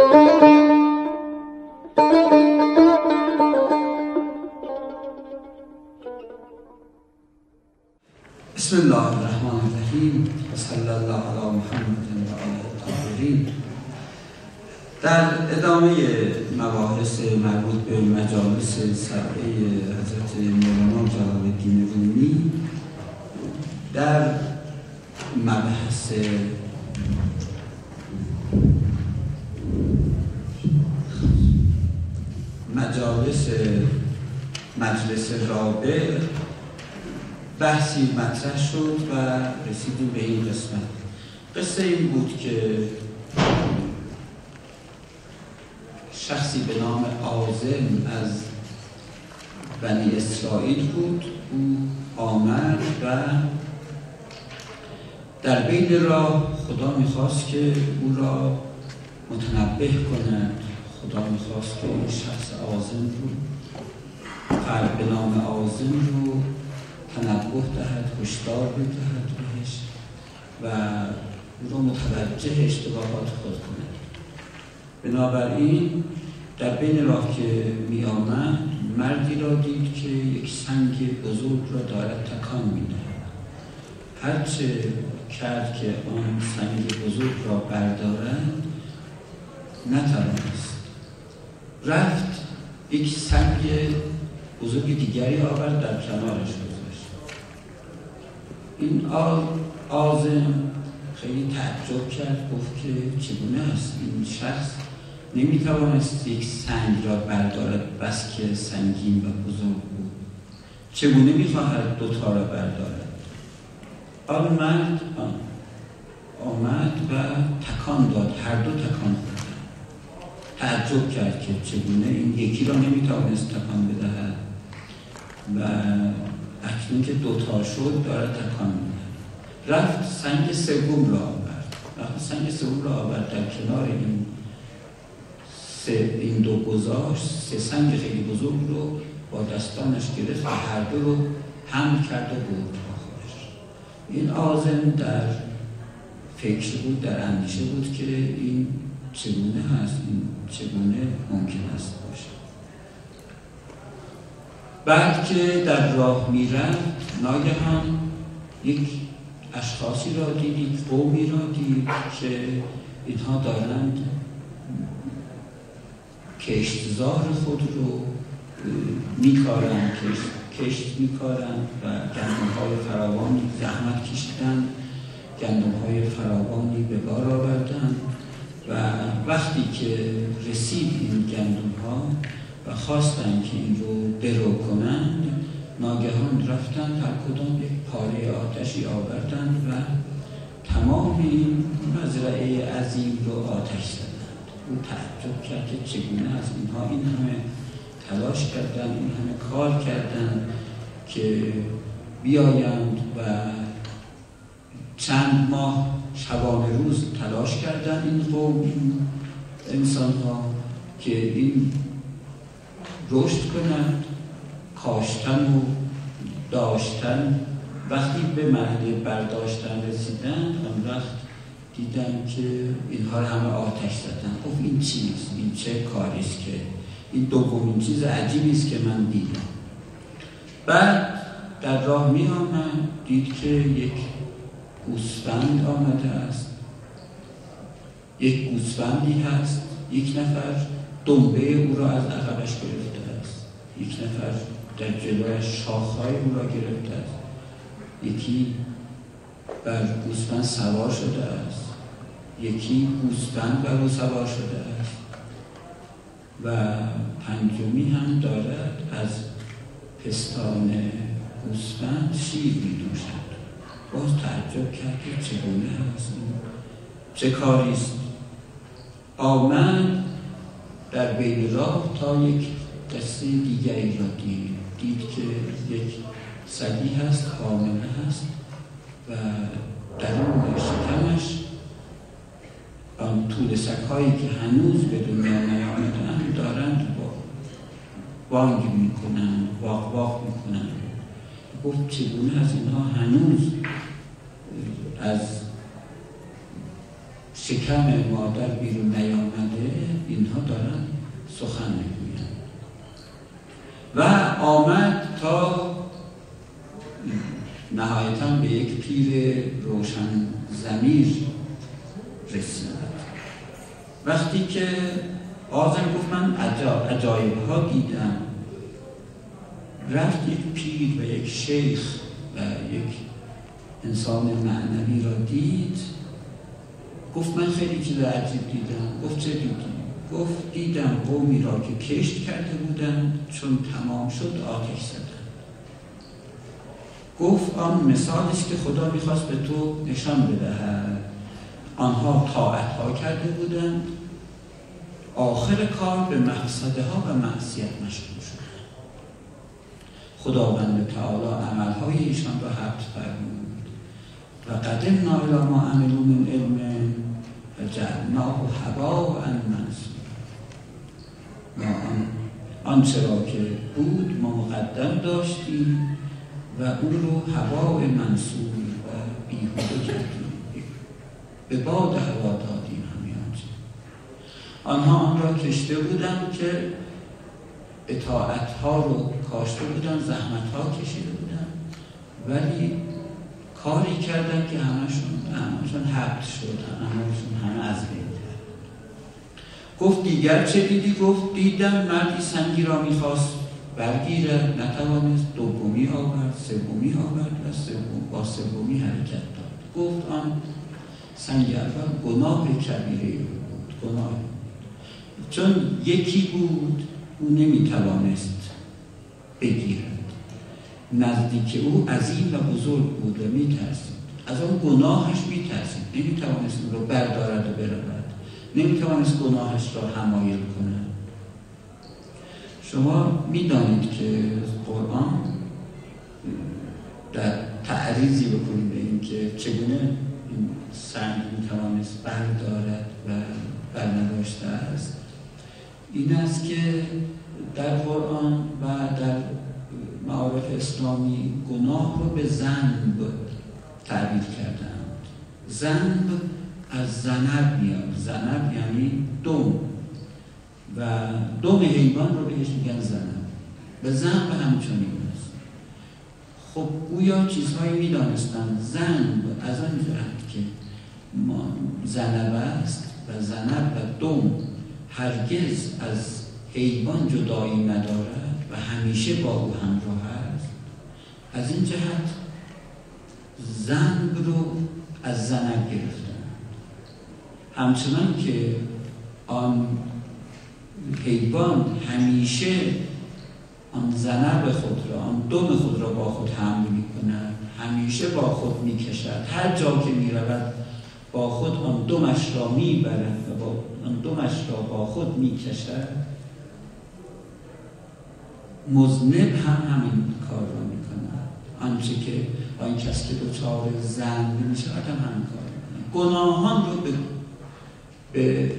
بسم الله الرحمن الرحیم و صلی الله علی محمد و آله در ادامه مباحث مربوط به مجالس سبعه حضرت مولانا جلال الدین رومی در مبحث مجالس مجلس رابع. بحثی مطرح شد و رسیدیم به این قسمت. قصه این بود که شخصی به نام آزم از بنی اسرائیل بود. او آمد و در بین راه خدا می‌خواست که او را متنبه کند. خدا می‌خواست که این شخص آزم رو فرد به نام آزم رو تنبه دهد هشدار بدهد بهش و او را متوجه اشتباهات خود کند. بنابراین در بین راه که می آمد مردی را دید که یک سنگ بزرگ را دارد تکان می دهد هرچه کرد که آن سنگ بزرگ را بردارد نتوانست. رفت یک سنگ بزرگ دیگری آورد در کنارش گذاشت. این آزم خیلی تعجب کرد گفت که چگونه است این شخص؟ نمی‌توانست یک سنگ را بردارد بس که سنگین و بزرگ بود. چگونه می‌خواهد دوتا را بردارد؟ آن مرد آمد و تکان داد هر دو تکان داد تعجب کرد که چگونه این یکی را نمی‌توانست تکان بدهد. و اکنون که دوتا شد داره تکان می‌دهد رفت سنگ سوم را آورد. وقتی سنگ سوم را آورد در کنار این سه این دو گذاشت سه سنگ خیلی بزرگ رو با دستانش گرفت و هر دو رو هم کرد و برد خودش. این آزم در فکر بود در اندیشه بود که این چگونه هست این چگونه ممکن است. بعد که در راه می‌رفت ناگهان یک اشخاصی را دید یک قومی را دید که اینها دارند کشتزار خود رو میکارند کشت, کشت میکارند و گندم های فراوانی زحمت کشیدند گندم های فراوانی به بار آوردند و وقتی که رسید این گندم ها و خواستند که این رو درو کنند ناگهان رفتند هر کدام یک پاره آتشی آوردند و تمام این مزرعه عظیم رو آتش زدند. او تعجب کرد که چگونه از اینها این همه تلاش کردند این همه کار کردند که بیایند و چند ماه شبانه روز تلاش کردن این قوم این انسان ها که این رشد کنند کاشتن و داشتن. وقتی به محل برداشتن رسیدن آن وقت دیدن که اینها همه آتش زدن. گفت این چیست این چه کاریست که؟ این دومین چیز عجیبی است که من دیدم. بعد در راه می آمد دید که یک گوسفند آمده است. یک گوسفندی هست. یک نفر دنبه او را از عقبش گرفته است یک نفر در جلویش شاخهای او را گرفته است. یکی بر گوسفند سوار شده است. یکی گوسفند بر او سوار شده است. و پنجمی هم دارد از پستان گوسفند شیر می دوشد باز تعجب کرد که چگونه هست چه کاریست آمد در بین راه تا یک قصه دیگری را دید. دید که یک سگی هست حامله هست و درون شکمش آن طول سگهایی که هنوز به دنیا نیامدن دارند با وانگ می‌کنند واق واق می‌کنند. گفت چگونه از اینها هنوز از شکم مادر بیرون نیامده اینها دارن سخن می‌گویند. و آمد تا نهایتا به یک پیر روشن زمیر رسید. وقتی که آزم گفت من عجایب ها دیدم رفت یک پیر و یک شیخ و یک انسان معنوی را دید. گفت من خیلی چیز عجیب دیدم. گفت چه دیدی؟ گفت دیدم قومی را که کشت کرده بودن چون تمام شد آتش زدن گفت آن مثالش که خدا می‌خواست به تو نشان بدهد. آنها طاعت ها کرده بودند. آخر کار به مقصده ها و معصیت مشغول شد. خداوند تعالی عملهای ایشان را حبس فرمود. و قدم الى ما عملو من علم و جعلناه هوا منصور ما آنچه را که بود ما مقدم داشتیم و او رو هوا منصور و بیهوده کردیم. به باد هوا دادیم همیان آنها آن را کشته بودند که اطاعت ها رو کاشته بودن زحمت ها کشیده بودن ولی کاری کردن که همشون همشون حبت شد همشون همه از بین گفت دیگر چه دیدی؟ گفت دیدم مردی سنگی را می‌خواست. برگیرد نتوانست دومی آورد سومی آورد و سوم با سومی حرکت داد. گفت آن سنگ اول گناه کبیره بود. گناه. چون یکی بود او نمی‌توانست بگیرد. نزدیک او عظیم و بزرگ بود و میترسید. از آن گناهش میترسید. نمی‌توانست او را بردارد و برود. نمی‌توانست گناهش را همایل کند شما می‌دانید که قرآن در تعریضی بکنید به اینکه چگونه این سنگ می‌توانست بردارد و برنداشته است. این است که در قرآن و در معارف اسلامی گناه رو به زنب تعبیر کردند زنب از زنب میاد. زنب یعنی دوم و دوم حیوان رو بهش میگن زنب. به زنب همچنین است خب گویا چیزهایی می‌دانستن. زنب از آن که زنب است و زنب و دوم هرگز از حیوان جدایی ندارد و همیشه با او همراه است. از این جهت زنب رو از زنب گرفتن. همچنان که آن حیوان همیشه آن زنب خود را آن دم خود را با خود حمل می کند همیشه با خود می کشد هر جا که می رود با خود آن دمش را می برد و با آن دمش را با خود می کشد مزنب هم همین کار را می کند آنچه که آن کس که دوچار زن می شود هم همین کار می کند گناهان رو به, به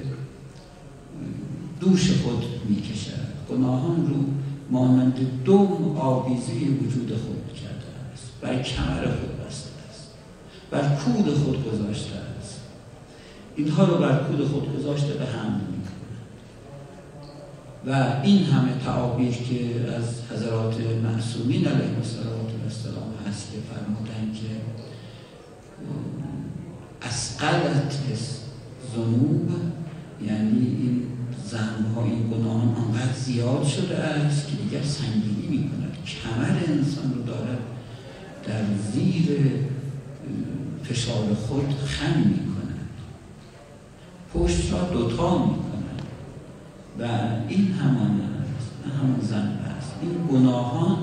دوش خود می کشد گناهان رو مانند دوم آویزه وجود خود کرده است. بر کمر خود بسته است. بر کود خود گذاشته است. اینها رو بر کود خود گذاشته به هم و این همه تعابیر که از حضرات معصومین علیه السلام هست که فرمودن که اسقلت زنوب یعنی این زنب ها این گناهان آنقدر زیاد شده است که دیگر سنگینی می کند کمر انسان رو دارد در زیر فشار خود خم می کند پشت را دوتا می کند و این همان است همان زنب است. این گناهان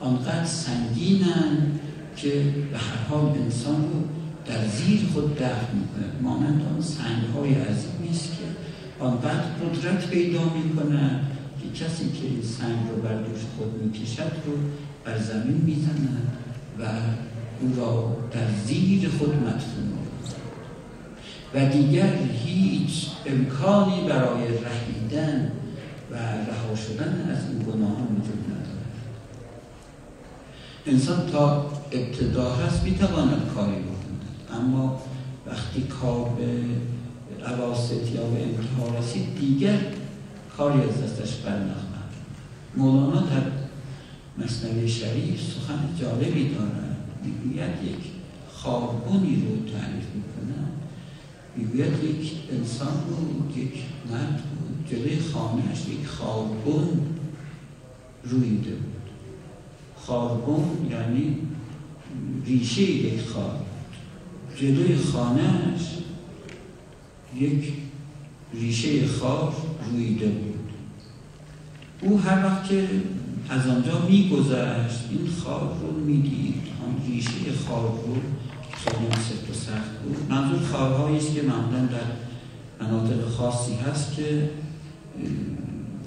آنقدر سنگینند که به هر حال انسان رو در زیر خود دفت می کند مانند آن سنگ های عظیمی است که آنقدر قدرت پیدا می کند که کسی که این سنگ رو بر دوش خود می کشد رو بر زمین می زند و او را در زیر خود مدفون و دیگر هیچ امکانی برای رهیدن و رها شدن از این گناهان وجود ندارد. انسان تا ابتدا هست می‌تواند کاری بکند. اما وقتی کار به عواسط یا به انتها رسید دیگر کاری از دستش برنخواهد مولانا در مصنوی شریف سخن جالبی دارد. می‌گوید یک خوابونی رو تعریف می‌کنن می‌گوید یک انسان رو یک مرد بود جلوی خانهش یک خوابون رویده بود خوابون یعنی ریشه یک خواب جلوی خانهش یک ریشه خواب رویده بود. او هر وقت که از آنجا میگذشت این خواب رو می‌دید. آن ریشه خواب رو خیلی سفت و سخت بود. منظور خوابهایی است که معمولا در مناطق خاصی هست که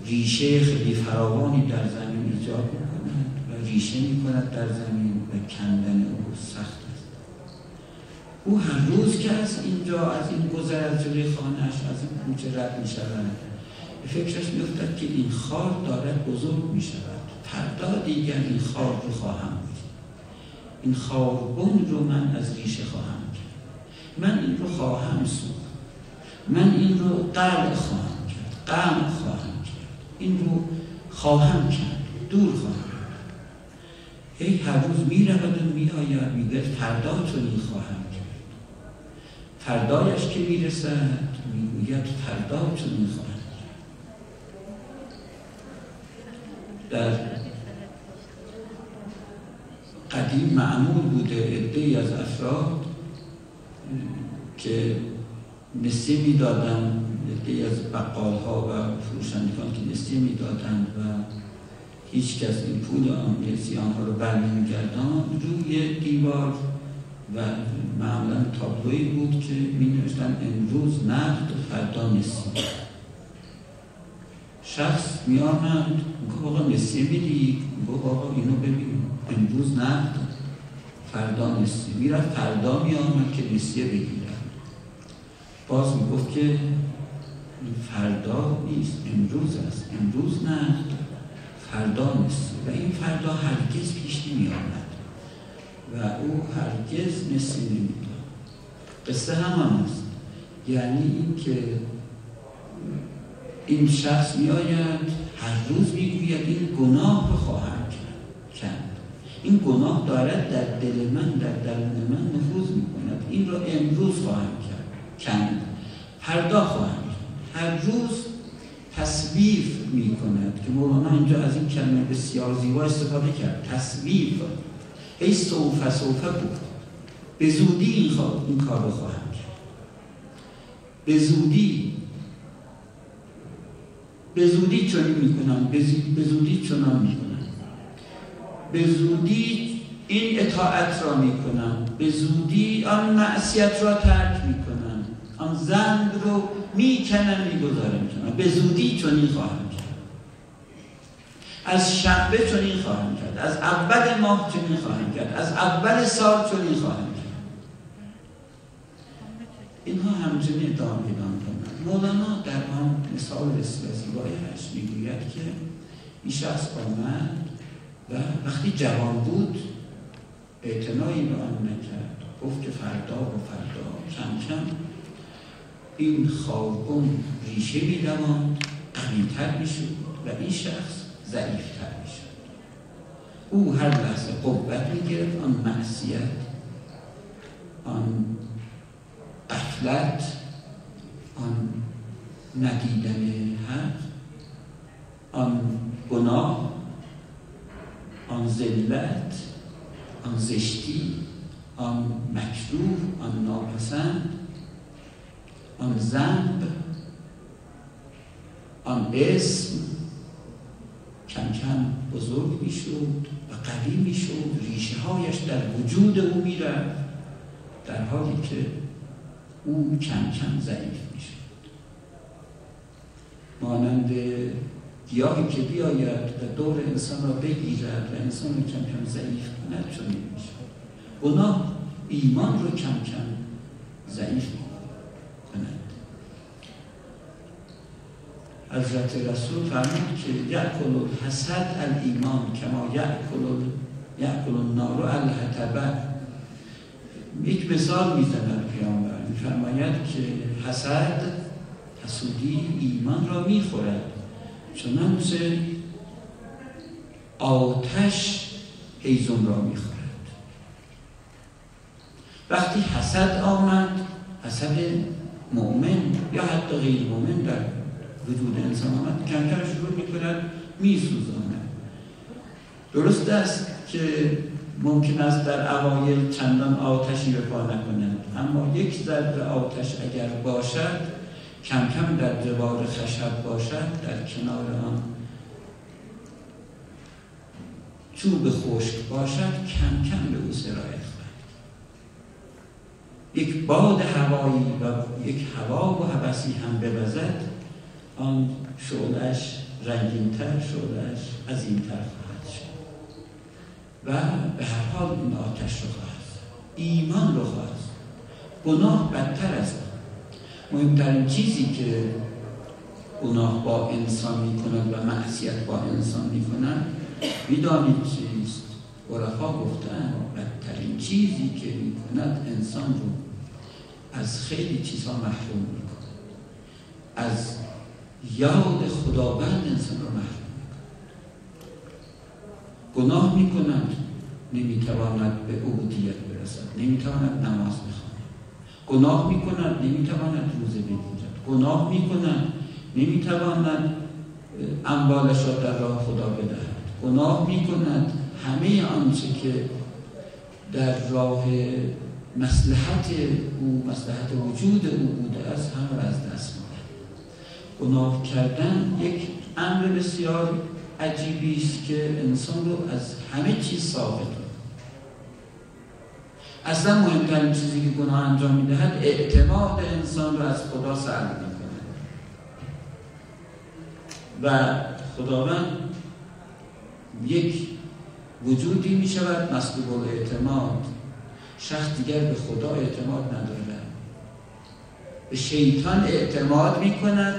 ریشه خیلی فراوانی در زمین ایجاد می‌کند و ریشه می‌کند در زمین و کندن او سخت او هر روز که از اینجا از این گذر از جلوی خانهش از این کوچه رد می‌شود. فکرش میفتد که این خار دارد بزرگ می شود فردا دیگر این خار رو خواهم این خاربون رو من از ریشه خواهم کرد. من این رو خواهم سوخت. من این رو قلع خواهم کرد. قم خواهم کرد. این رو خواهم کرد. دور خواهم ای هر روز می رود و می آید می فردا این خواهم کرد فردایش که می رسد می گوید فردا این خواهم در قدیم معمول بوده عده از افراد که نسیه می‌دادن عده از بقال ها و فروشندگان که نسیه می‌دادند و هیچ کس این پول آن آنها رو بر نمیگردان روی دیوار و معمولا تابلوی بود که می نوشتن امروز نقد فردا نسیه شخص می آمد آقا نسیه میدی؟ گفت آقا اینو ببین امروز نقد فردا نسیه می‌رفت فردا می آمد که نسیه بگیرد باز می گفت که فردا نیست امروز است. امروز نقد فردا نسیه و این فردا هرگز پیش نمی آمد و او هرگز نسیه نمی قصه همان است. یعنی اینکه این شخص میآید هر روز می‌گوید این گناه رو خواهم کرد. این گناه دارد در دل من در درون من نفوذ می‌کند. این را امروز خواهم کرد. کند. فردا خواهم کرد. هر روز تصویف می کند که مولانا اینجا از این کلمه بسیار زیبا استفاده کرد. تصویف. ای صوفه صوفه بود. به زودی این, این کار رو خواهم کرد. به زودی به زودی چنین می‌کنم. به زودی چنان می‌کنم. به زودی این اطاعت را می‌کنم. به زودی آن معصیت را ترک می‌کنم. آن زنگ رو می‌کنم می‌گذارم کنم به زودی چنین خواهم از شنبه چنین خواهم کرد. از اول ماه چنین خواهم کرد. از اول سال چنین خواهم کرد. اینها همچنین ادامه مولانا در آن مثال بسیار زیبایش می‌گوید که این شخص آمد و وقتی جوان بود اعتنایی به آن نکرد. گفت که فردا و فردا کم کم این خوابون ریشه میدواند قویتر می‌شد و این شخص ضعیفتر می‌شد. او هر لحظه قوت می‌گرفت آن معصیت آن قفلت آن ندیدن حق آن گناه آن ذلت آن زشتی آن مکروه آن ناپسند آن زنب آن اسم کم کم بزرگ می‌شد و قوی می‌شد. ریشه هایش در وجود او می‌رفت در حالی که او کم کم ضعیف مانند گیاهی که بیاید و دور انسان را بگیرد و انسان رو کم کم ضعیف کند چون میشه گناه ایمان رو کم کم ضعیف کند حضرت رسول فرمود که یکل حسد الایمان کما یکل یکل النار الحطبه یک مثال می‌زند پیامبر. میفرماید که حسد حسودی ایمان را می‌خورد. چنانچه آتش هیزم را می‌خورد. وقتی حسد آمد حسد مؤمن یا حتی غیر مؤمن در وجود انسان آمد. کم کم شروع می‌کند میسوزاند. درست است که ممکن است در اوایل چندان آتشی به پا نکند اما یک ذره آتش اگر باشد کم کم در دوار خشب باشد در کنار آن چوب خشک باشد کم کم به او سرایت یک باد هوایی و یک هوا و هوسی هم بوزد آن شعلش رنگینتر شعلش عظیمتر خواهد شد. و به هر حال این آتش رو خواهد ایمان رو خواهد گناه بدتر است مهمترین چیزی که گناه با انسان می کند و معصیت با انسان می کند می‌دانید چیست؟ عرفا گفتن بدترین چیزی که می کند انسان رو از خیلی چیزها محروم می کند از یاد خداوند انسان رو محروم گناه می کند نمی‌تواند به عبودیت برسد. نمی‌تواند نماز بخواند. گناه می کند نمی‌تواند روزه بگیرد گناه می کند نمی‌تواند اموالش را در راه خدا بدهد. گناه می کند همه آنچه که در راه مسلحت او مسلحت وجود او بوده است هم را از دست گناه کردن یک امر بسیار عجیبی است که انسان رو از همه چیز ثابت اصلا مهمترین چیزی که گناه انجام می‌دهد اعتماد انسان رو از خدا سلب می‌کنه و خداوند یک وجودی می شود مسلوب اعتماد. شخص دیگر به خدا اعتماد نداره به شیطان اعتماد می کند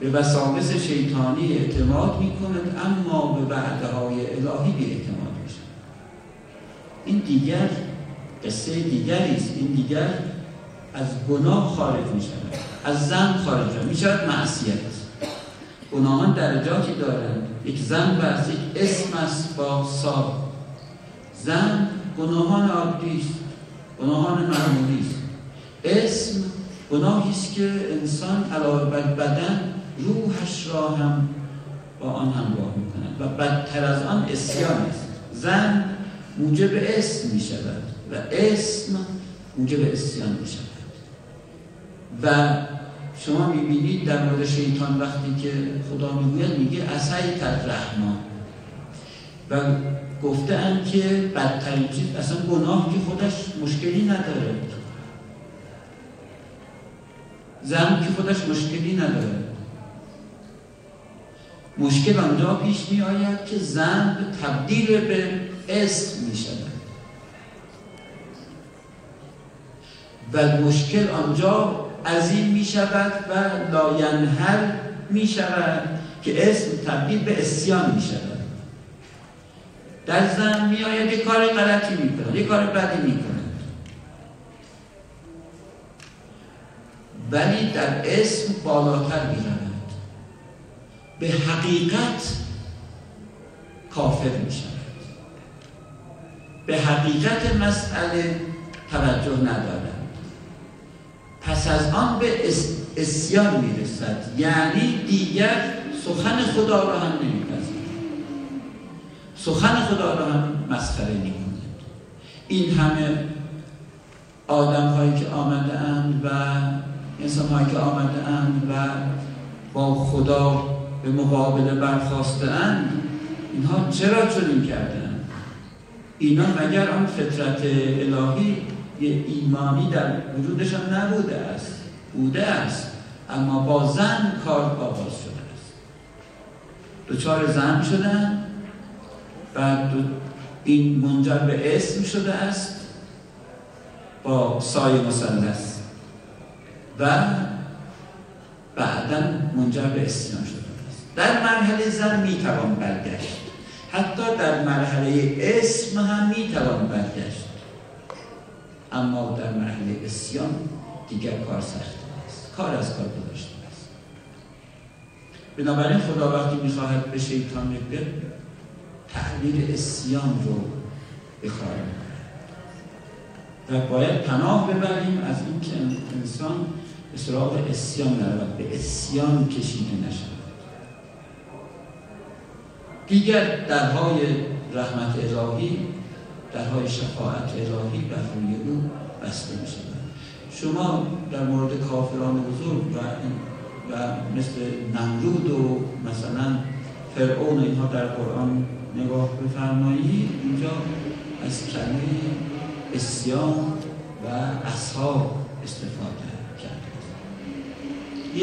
به وساوس شیطانی اعتماد می کند اما به وعده های الهی بی اعتماد می این دیگر قصه دیگری است. این دیگر از گناه خارج می شود از زن خارج می شود معصیت. گناهان درجاتی دارند یک زن بس یک اسم است با صاحب. زن گناهان عادی است. گناهان معمولی است. اسم گناهی است که انسان علاوه بر بدن روحش را هم با آن همراه می کند و بدتر از آن اسیان است زن موجب اسم می شود و اسم موجب اسیان می شود و شما می بینید در مورد شیطان وقتی که خدا می‌گوید میگه اصحی تد رحمان و گفته که بدترین چیز اصلا گناه که خودش مشکلی نداره. زن که خودش مشکلی نداره. مشکل آنجا پیش می آید که زن تبدیل به اسم می شود و مشکل آنجا عظیم می شود و لاینهر می شود که اسم تبدیل به اسیان می شود در زن می آید یک کار غلطی می کند یک کار بدی می کند ولی در اسم بالاتر می به حقیقت کافر می شود به حقیقت مسئله توجه ندارد. پس از آن به اسیان می رسد یعنی دیگر سخن خدا را هم نمیپذیرد. سخن خدا را هم مسخره می این همه آدم هایی که آمده اند و انسان هایی که آمده اند و با خدا به مقابله برخواسته اند اینها چرا چنین کردن اینا مگر آن فطرت الهی یه ایمانی در وجودشان نبوده است بوده است اما با زن کار آغاز شده است. دوچار زن شدن بعد این منجر به اسم شده است با سای مثلث و بعدا منجر به اسیان شده. در مرحله زن می‌توان برگشت. حتی در مرحله اسم هم می‌توان برگشت. اما در مرحله اسیان دیگر کار سخت است. کار از کار گذاشته است. بنابراین خدا وقتی می‌خواهد به شیطان بگه تعبیر اسیان رو به و باید پناه ببریم از این که انسان به سراغ اسیان نرود به اسیان کشیده نشود. دیگر درهای رحمت الهی درهای شفاعت الهی بر روی او بسته می شما در مورد کافران بزرگ و, و مثل نمرود و مثلا فرعون اینها در قرآن نگاه بفرمایید اینجا از کلمه اسیان و اصحاب استفاده کرده.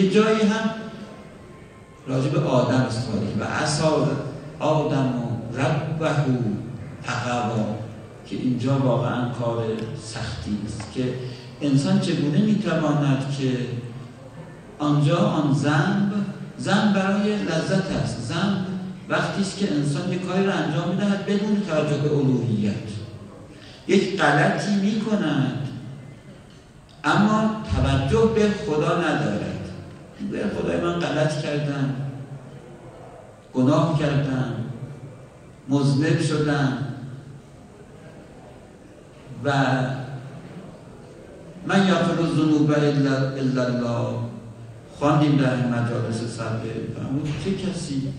یه جایی هم راجع به آدم استفاده و اصحاب آدم و ربه تقوا که اینجا واقعا کار سختی است. که انسان چگونه می‌تواند که آنجا آن زنب زن برای لذت است. زن وقتی است که انسان یک کاری را انجام می‌دهد بدون توجه به الوهیت. یک غلطی می‌کند اما توجه به خدا ندارد. به خدای من غلط کردم. گناه کردم مزمب شدم و من یغفر الذنوب الا الله. خواندیم در این مجالس سبه فرمود چه کسی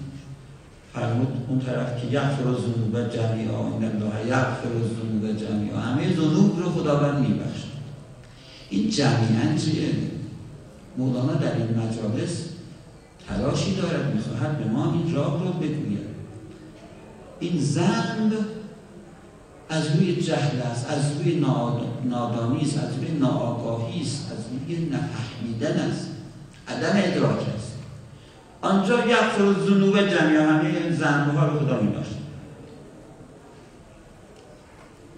فرمود اون طرف که یغفر الذنوب جمیعا این الله یغفر الذنوب جمیعا. همه ذنوب رو خداوند میبخشه این جمیعا چیه؟ مولانا در این مجالس تلاشی دارد می‌خواهد به ما این راه رو بگوید. این زنب از روی جهل است از روی نادانی است از روی ناآگاهی است از روی نفهمیدن است. عدم ادراک است. آنجا یغفر الذنوب جمعی همه زنبه ها رو خدا می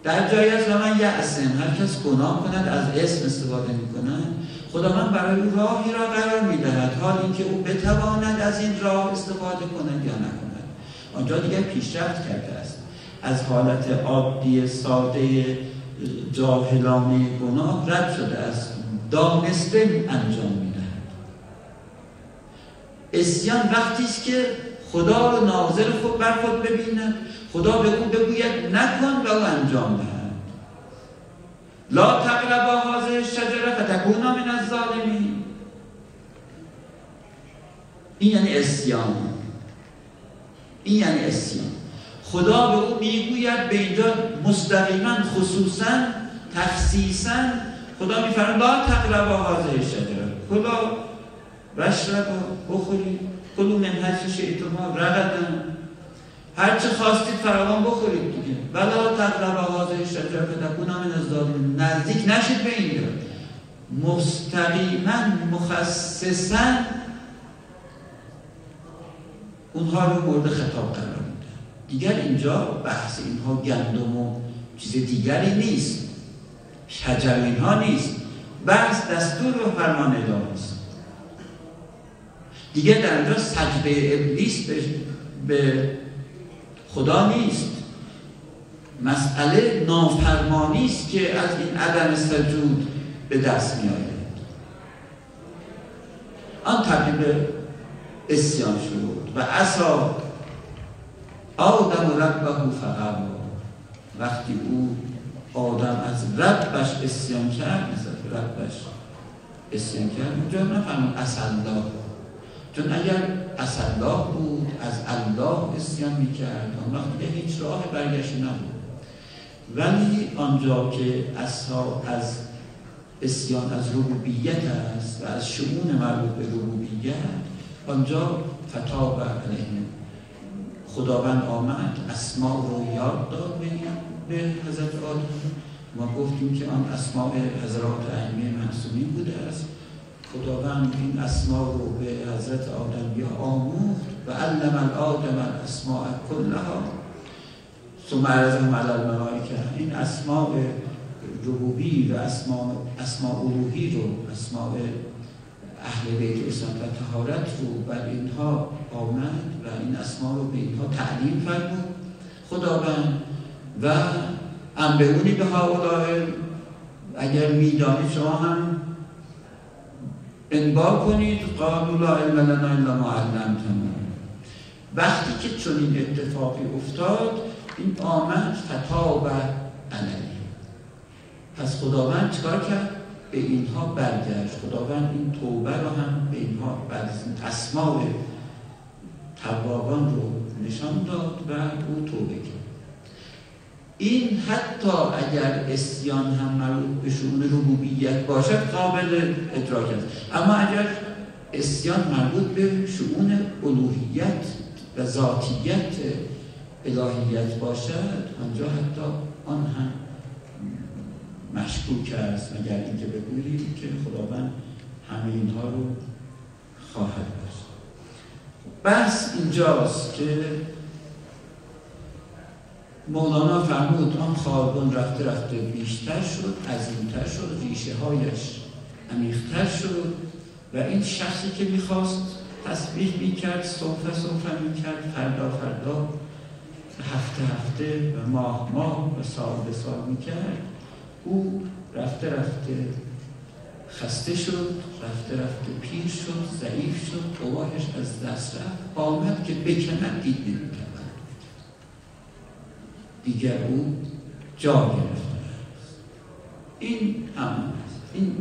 در جایی از من یعصم هر کس گناه کند از اسم استفاده می کند خدا من برای راهی را قرار می دهد حال اینکه او بتواند از این راه استفاده کند یا نکند. آنجا دیگر پیشرفت کرده است. از حالت عادی ساده جاهلانه گناه رد شده است. دانسته انجام می‌دهد. اسیان وقتی است که خدا رو ناظر خود بر خود ببیند. خدا به او بگوید نکن و او انجام دهد. لا تقربا هذه الشجره فتکونا من الظالمین این یعنی اسیان. این یعنی اسیان. خدا به او می‌گوید به اینجا مستقیما خصوصا تخصیصا. خدا میفرماید لا تقربا هذه الشجره. خدا وشرب بخورید کلو من هر شیطان رغدن. هر چه خواستید فراوان بخورید دیگه. ولا تقرب هذه الشجره فتكون من نزدیک نشید به اینجا. مستقیما مخصصا اونها رو مورد خطاب قرار میده. دیگر اینجا بحث اینها گندم و چیز دیگری نیست. شجر اینها نیست. بحث دستور و فرمان است. دیگه در اینجا سجده ابلیس به خدا نیست. مسئله نافرمانی است که از این عدم سجود به دست می آن تبدیل اسیان شد و اصا آدم ربه فقط. وقتی او آدم از ربش اسیان کرد مثل ربش اسیان کرد. اونجا نفهمون اصلا چون اگر الله بود از الله اسیان می‌کرد. آن وقت دیگه هیچ راه برگشت نبود. ولی آنجا که از اسیان از ربوبیت است و از شمون مربوط به ربوبیت آنجا فتاب علیهم. خداوند آمد اسماء رو یاد داد به حضرت آدم ما گفتیم که آن اسماء حضرات ائمه منصومین بوده است. خداوند این اسما رو به حضرت آدم بیا آموخت. و علم الادم الاسماء کلها. ثم عرضهم علی الملائکه. این اسماء ربوبی و اسماء اسماء الوهی رو اسماء اهل بیت اسلام و تهارت رو بر اینها آمد و این اسماء رو به اینها تعلیم فرمود. خداوند و انبهونی به هاولای اگر می‌دانید شما هم انبا کنید قالوا لا علم لنا الا ما وقتی که چنین اتفاقی افتاد این آمد فتاب علیه. پس خداوند چکار کرد؟ به اینها برگشت. خداوند این توبه رو هم به اینها بعد اسماع توابان رو نشان داد و او توبه کرد. این حتی اگر اسیان هم مربوط به شؤون ربوبیت باشد قابل ادراک است. اما اگر اسیان مربوط به شؤون الوهیت و ذاتیت الهیت باشد آنجا حتی آن هم مشکوک است. مگر اینکه بگوییم که خداوند همه اینها رو خواهد داشت. بس اینجاست که مولانا فرمود آن خاربون رفته رفته بیشتر شد عظیمتر شد ریشه هایش عمیقتر شد و این شخصی که می‌خواست تسبیح می‌کرد صوفه صوفه می‌کرد فردا فردا هفته هفته و ماه ماه و سال به سال می‌کرد. او رفته رفته خسته شد رفته رفته پیر شد ضعیف شد قواهش از دست رفت. آمد که بکند دید نمی‌کرد دیگر او جا گرفته این هم این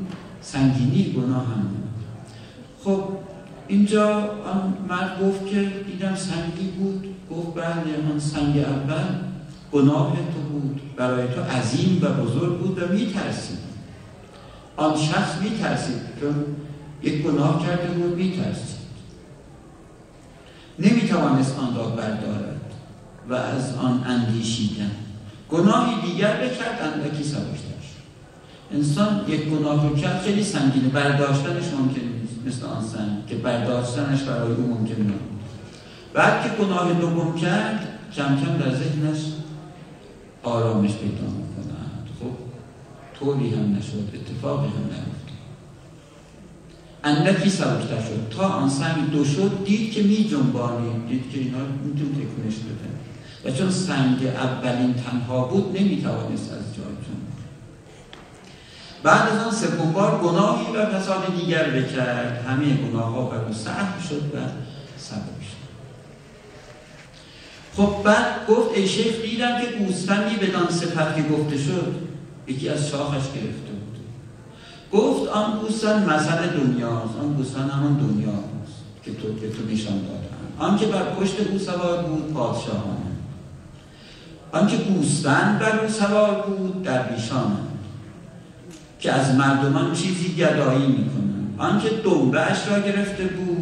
سنگینی گناه هم خب اینجا آن مرد گفت که دیدم سنگی بود. گفت بله من سنگ اول گناه تو بود برای تو عظیم و بزرگ بود و میترسید. آن شخص میترسید چون یک گناه کرده بود میترسید. نمی‌توانست آن را بردارد و از آن اندیشیدن گناهی دیگر بکرد اندکی سبکتر انسان یک گناه رو کرد خیلی سنگینه. برداشتنش ممکن نیست. مثل آن سنگ که برداشتنش برای او ممکن نبود. بعد که گناه دوم کرد کم کم در ذهنش آرامش پیدا می‌کنند خب طوری هم نشد اتفاقی هم نیفتاد اندکی سبکتر شد. تا آن سنگ دو شد دید که می جنبانید دید که اینا میتون تکونش بده. و چون سنگ اولین تنها بود نمی‌توانست از جای بعد از آن سوم بار گناهی و فساد دیگر بکرد. همه گناه ها بر او شد و شد خب بعد گفت ای شیخ دیدم که گوسفندی بدان صفت که گفته شد. یکی از شاخش گرفته بود. گفت آن گوسفند مثل دنیاست آن گوسفند همان دنیاست که تو که تو نشان دادن آن که بر پشت او سوار بود پادشاهانه. آنکه گوسفند بر او بود در بیشان که از مردمان چیزی گدایی می‌کنند. آنکه دنبه اش را گرفته بود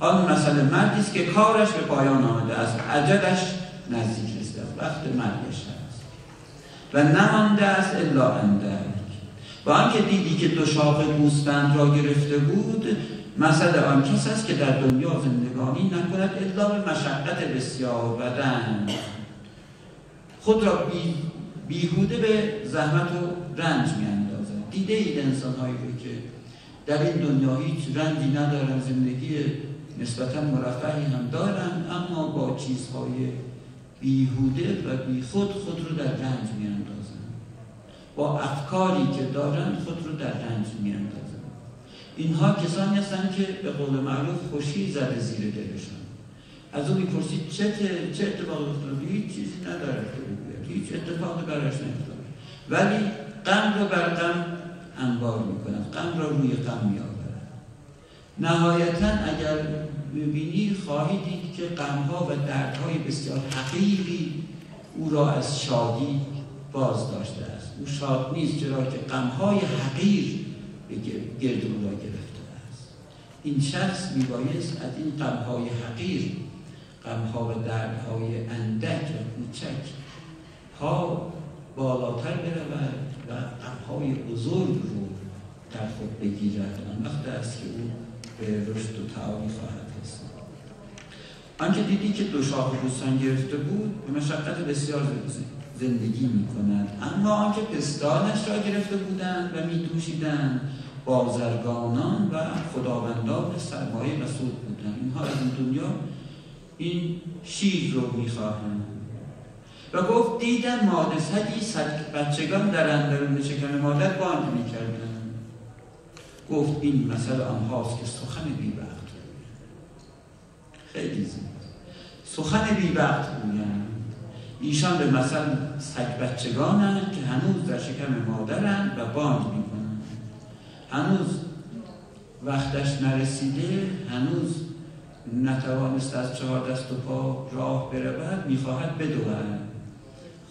آن مسئله مردی است که کارش به پایان آمده است. عجلش نزدیک است وقت مرگش است. و نمانده است الا اندک. و آنکه دیدی که دو شاخ گوسفند را گرفته بود مسئله آن کس است که در دنیا زندگانی نکند الا به مشقت بسیار رنج خود را بی بیهوده به زحمت و رنج میاندازد. دیده اید انسان هایی که در این دنیا هیچ رنجی ندارن زندگی نسبتا مرفعی هم دارن اما با چیزهای بیهوده و بی خود رو در رنج میاندازن. با افکاری که دارن خود رو در رنج میاندازن. اینها کسانی هستند که به قول معروف خوشی زده زیر دلشان. از اون می‌پرسید چه چه اتفاقی افتاد هیچ چیزی نداره. هیچ اتفاقی براش نمیفته ولی غم رو بر غم انبار می‌کنن. غم را روی غم میآورد نهایتا اگر ببینی خواهی دید که غمها و دردهای بسیار حقیقی او را از شادی باز داشته است. او شاد نیست چرا که غمهای حقیر به گرد او را گرفته است. این شخص میبایست از این غمهای حقیر غمها و دردهای اندک و کوچک ها بالاتر برود و غمهای بزرگ رو در خود بگیرد. آن وقت است که او به رشد و تعالی خواهد آنکه دیدی که دو شاخ بوستان گرفته بود به مشقت بسیار زندگی می کند اما آنکه پستانش را گرفته بودند و می دوشیدند بازرگانان و خداوندان سرمایه و سود بودند. اینها از این دنیا این شیر رو می‌خواهند. و گفت دیدم مادسهی صد بچگان در اندرون شکم مادر باند می‌کردن گفت این مثل آنهاست که سخن بی وقت خیلی زیاد سخن بی وقت ایشان به مثل سگ بچگانند که هنوز در شکم مادرند و باند می‌کنند هنوز وقتش نرسیده هنوز نتوانست از چهار دست و پا راه برود می‌خواهد بدود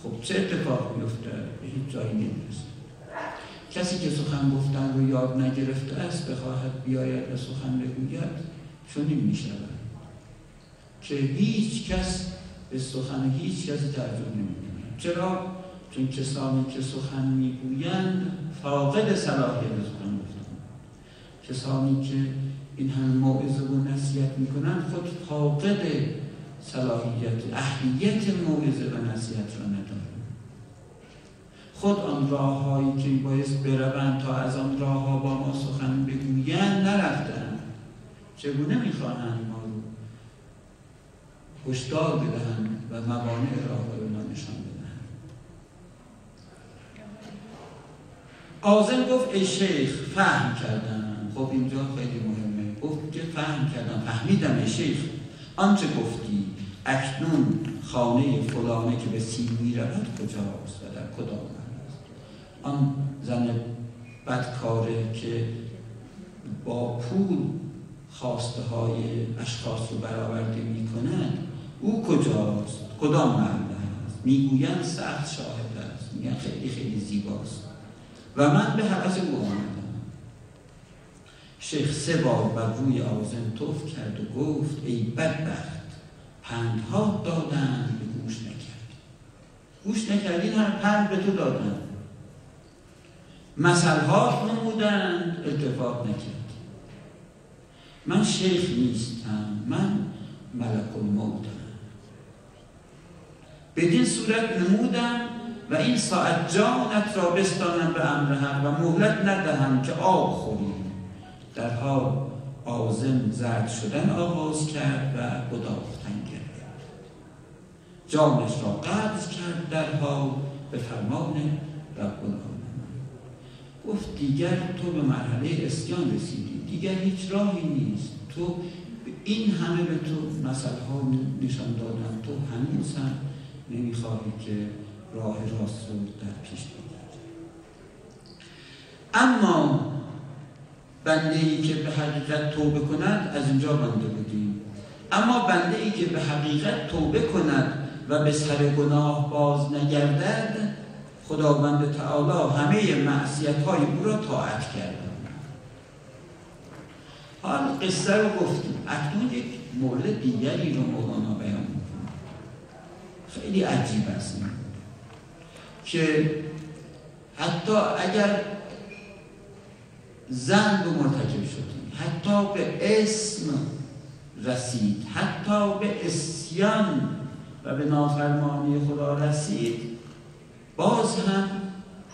خب چه اتفاق میفته به هیچ جایی نمی‌رسه کسی که سخن گفتن رو یاد نگرفته است بخواهد بیاید و سخن بگوید چنین می‌شود که هیچ کس به سخن هیچ کسی تعجب نمی‌کنه. چرا؟ چون کسانی که سخن می‌گویند فاقد صلاحیت سخن گفتن کسانی که این همه موعظه و نصیحت می‌کنن خود فاقد صلاحیت اهلیت موعظه و نصیحت را ندارن خود آن راه هایی که باید بروند تا از آن راه ها با ما سخن بگویند نرفتن چگونه می‌خواهند ما هشدار بدهند و موانع راه رو نشان بدهند. آزم گفت ای شیخ فهم کردم. خب اینجا خیلی مهمه. گفت که فهم کردم. فهمیدم ای شیخ آنچه گفتی اکنون خانه فلانه که به سین می‌رود کجاست و در کدام آن زن بدکاره که با پول خواسته های اشخاص رو برآورده می او کجاست؟ کدام محل است؟ می‌گویند سخت شاهد است. میگن خیلی خیلی زیباست. و من به حوض او آمدم. شیخ سه بار بر روی آزم توف کرد و گفت ای بدبخت پندها دادند به گوش نکرد. گوش نکردین هر پند به تو دادند مسئلهات نمودند اتفاق نکرد. من شیخ نیستم من ملک الموتم بدین صورت نمودم و این ساعت جانت را بستانم به امر و مهلت ندهم که آب خوری در حال آزم زرد شدن آغاز کرد و گداختن کرد جانش را قبض کرد در حال به فرمان رب گفت دیگر تو به مرحله اسیان رسیدی. دیگر هیچ راهی نیست. تو این همه به تو مسئله ها نشان دادن تو هنوز هم نمی‌خواهی که راه راست رو در پیش بگیری اما بنده ای که به حقیقت توبه کند از اینجا بنده بودیم. اما بنده ای که به حقیقت توبه کند و به سر گناه باز نگردد خداوند تعالی همه معصیت های او را طاعت کرد حال قصه رو گفتیم. اکنون یک مورد دیگری رو مولانا بیان خیلی عجیب است که حتی اگر زن رو مرتکب شدیم حتی به اسم رسید حتی به اسیان و به نافرمانی خدا رسید باز هم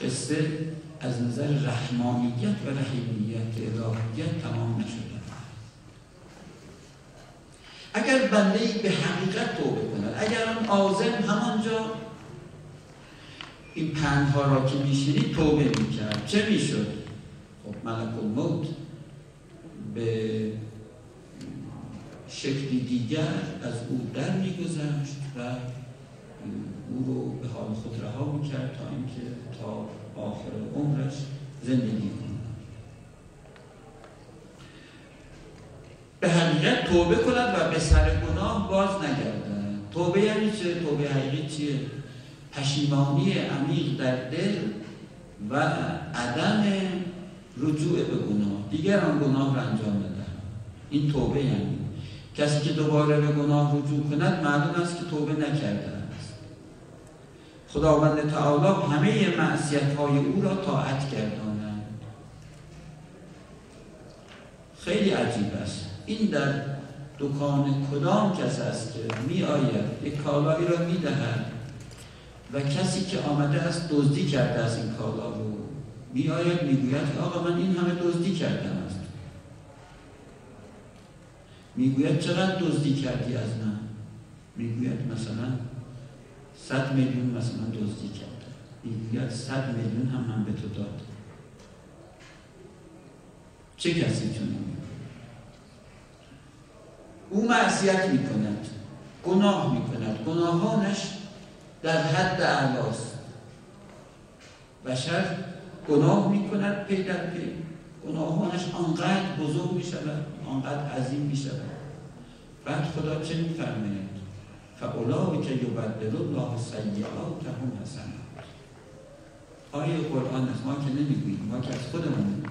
قصه از نظر رحمانیت و رحیمیت الهیت تمام نشده اگر بنده به حقیقت توبه کند اگر اون آزم همانجا این پندها را که میشینید توبه می‌کرد چه می‌شد؟ خب ملک الموت به شکلی دیگر از او در میگذشت و او رو به حال خود رها می‌کرد تا اینکه تا آخر عمرش زندگی کنه به حقیقت توبه کند و به سر گناه باز نگردد توبه یعنی چه؟ توبه حقیقی چیه؟ پشیمانی عمیق در دل و عدم رجوع به گناه. دیگر آن گناه را انجام ندهم این توبه یعنی. کسی که دوباره به گناه رجوع کند معلوم است که توبه نکرده است. خداوند تعالی همه معصیت های او را طاعت گرداند. خیلی عجیب است. این در دکان کدام کس است که می آید یک کالایی را می دهد و کسی که آمده است دزدی کرده از این کالا رو. می آید می گوید آقا من این همه دزدی کردم است. می گوید چقدر دزدی کردی از من؟ می گوید مثلا صد میلیون مثلا دزدی کرده می گوید صد میلیون هم من به تو داد چه کسی چون او معصیت می کند گناه می کند گناهانش در حد اعلاست. بشر گناه می کند پی در پی گناهانش آنقدر بزرگ می شود آنقدر عظیم می شود بعد خدا چه می فرمید فاولایی که یبدل الله سیعات هم حسنات. آیه قرآن است. ما که نمی‌گوییم ما که از خودمون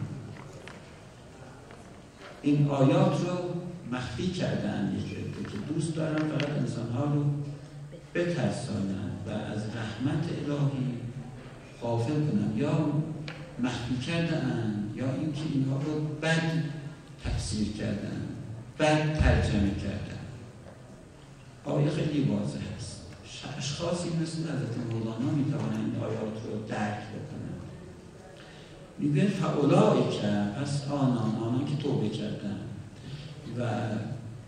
این آیات رو مخفی کردن یک که دوست دارن فقط انسانها رو بترسانند و از رحمت الهی غافل کنند. یا مخفی کردن یا اینکه اینها رو بد تفسیر کردن بد ترجمه کردن آیه خیلی واضح است. اشخاصی مثل حضرت مولانا می‌توانند این آیات رو درک بکنن میگه فعولایی که پس آنان آنان که توبه کردن و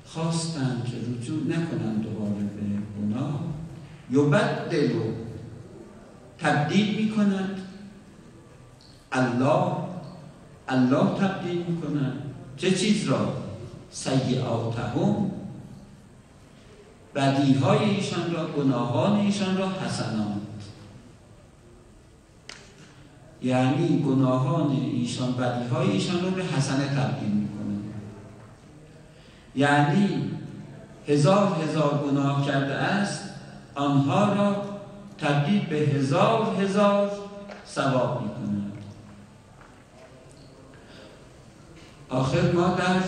خواستن که رجوع نکنن دوباره به گناه یوبد دلو تبدیل می‌کنند الله الله تبدیل می‌کنند چه چیز را؟ سیعاتهم بدی های ایشان را گناهان ایشان را حسنات. یعنی گناهان ایشان بدی های ایشان را به حسنه تبدیل می‌کنه یعنی هزار هزار گناه کرده است آنها را تبدیل به هزار هزار ثواب می‌کنه آخر ما در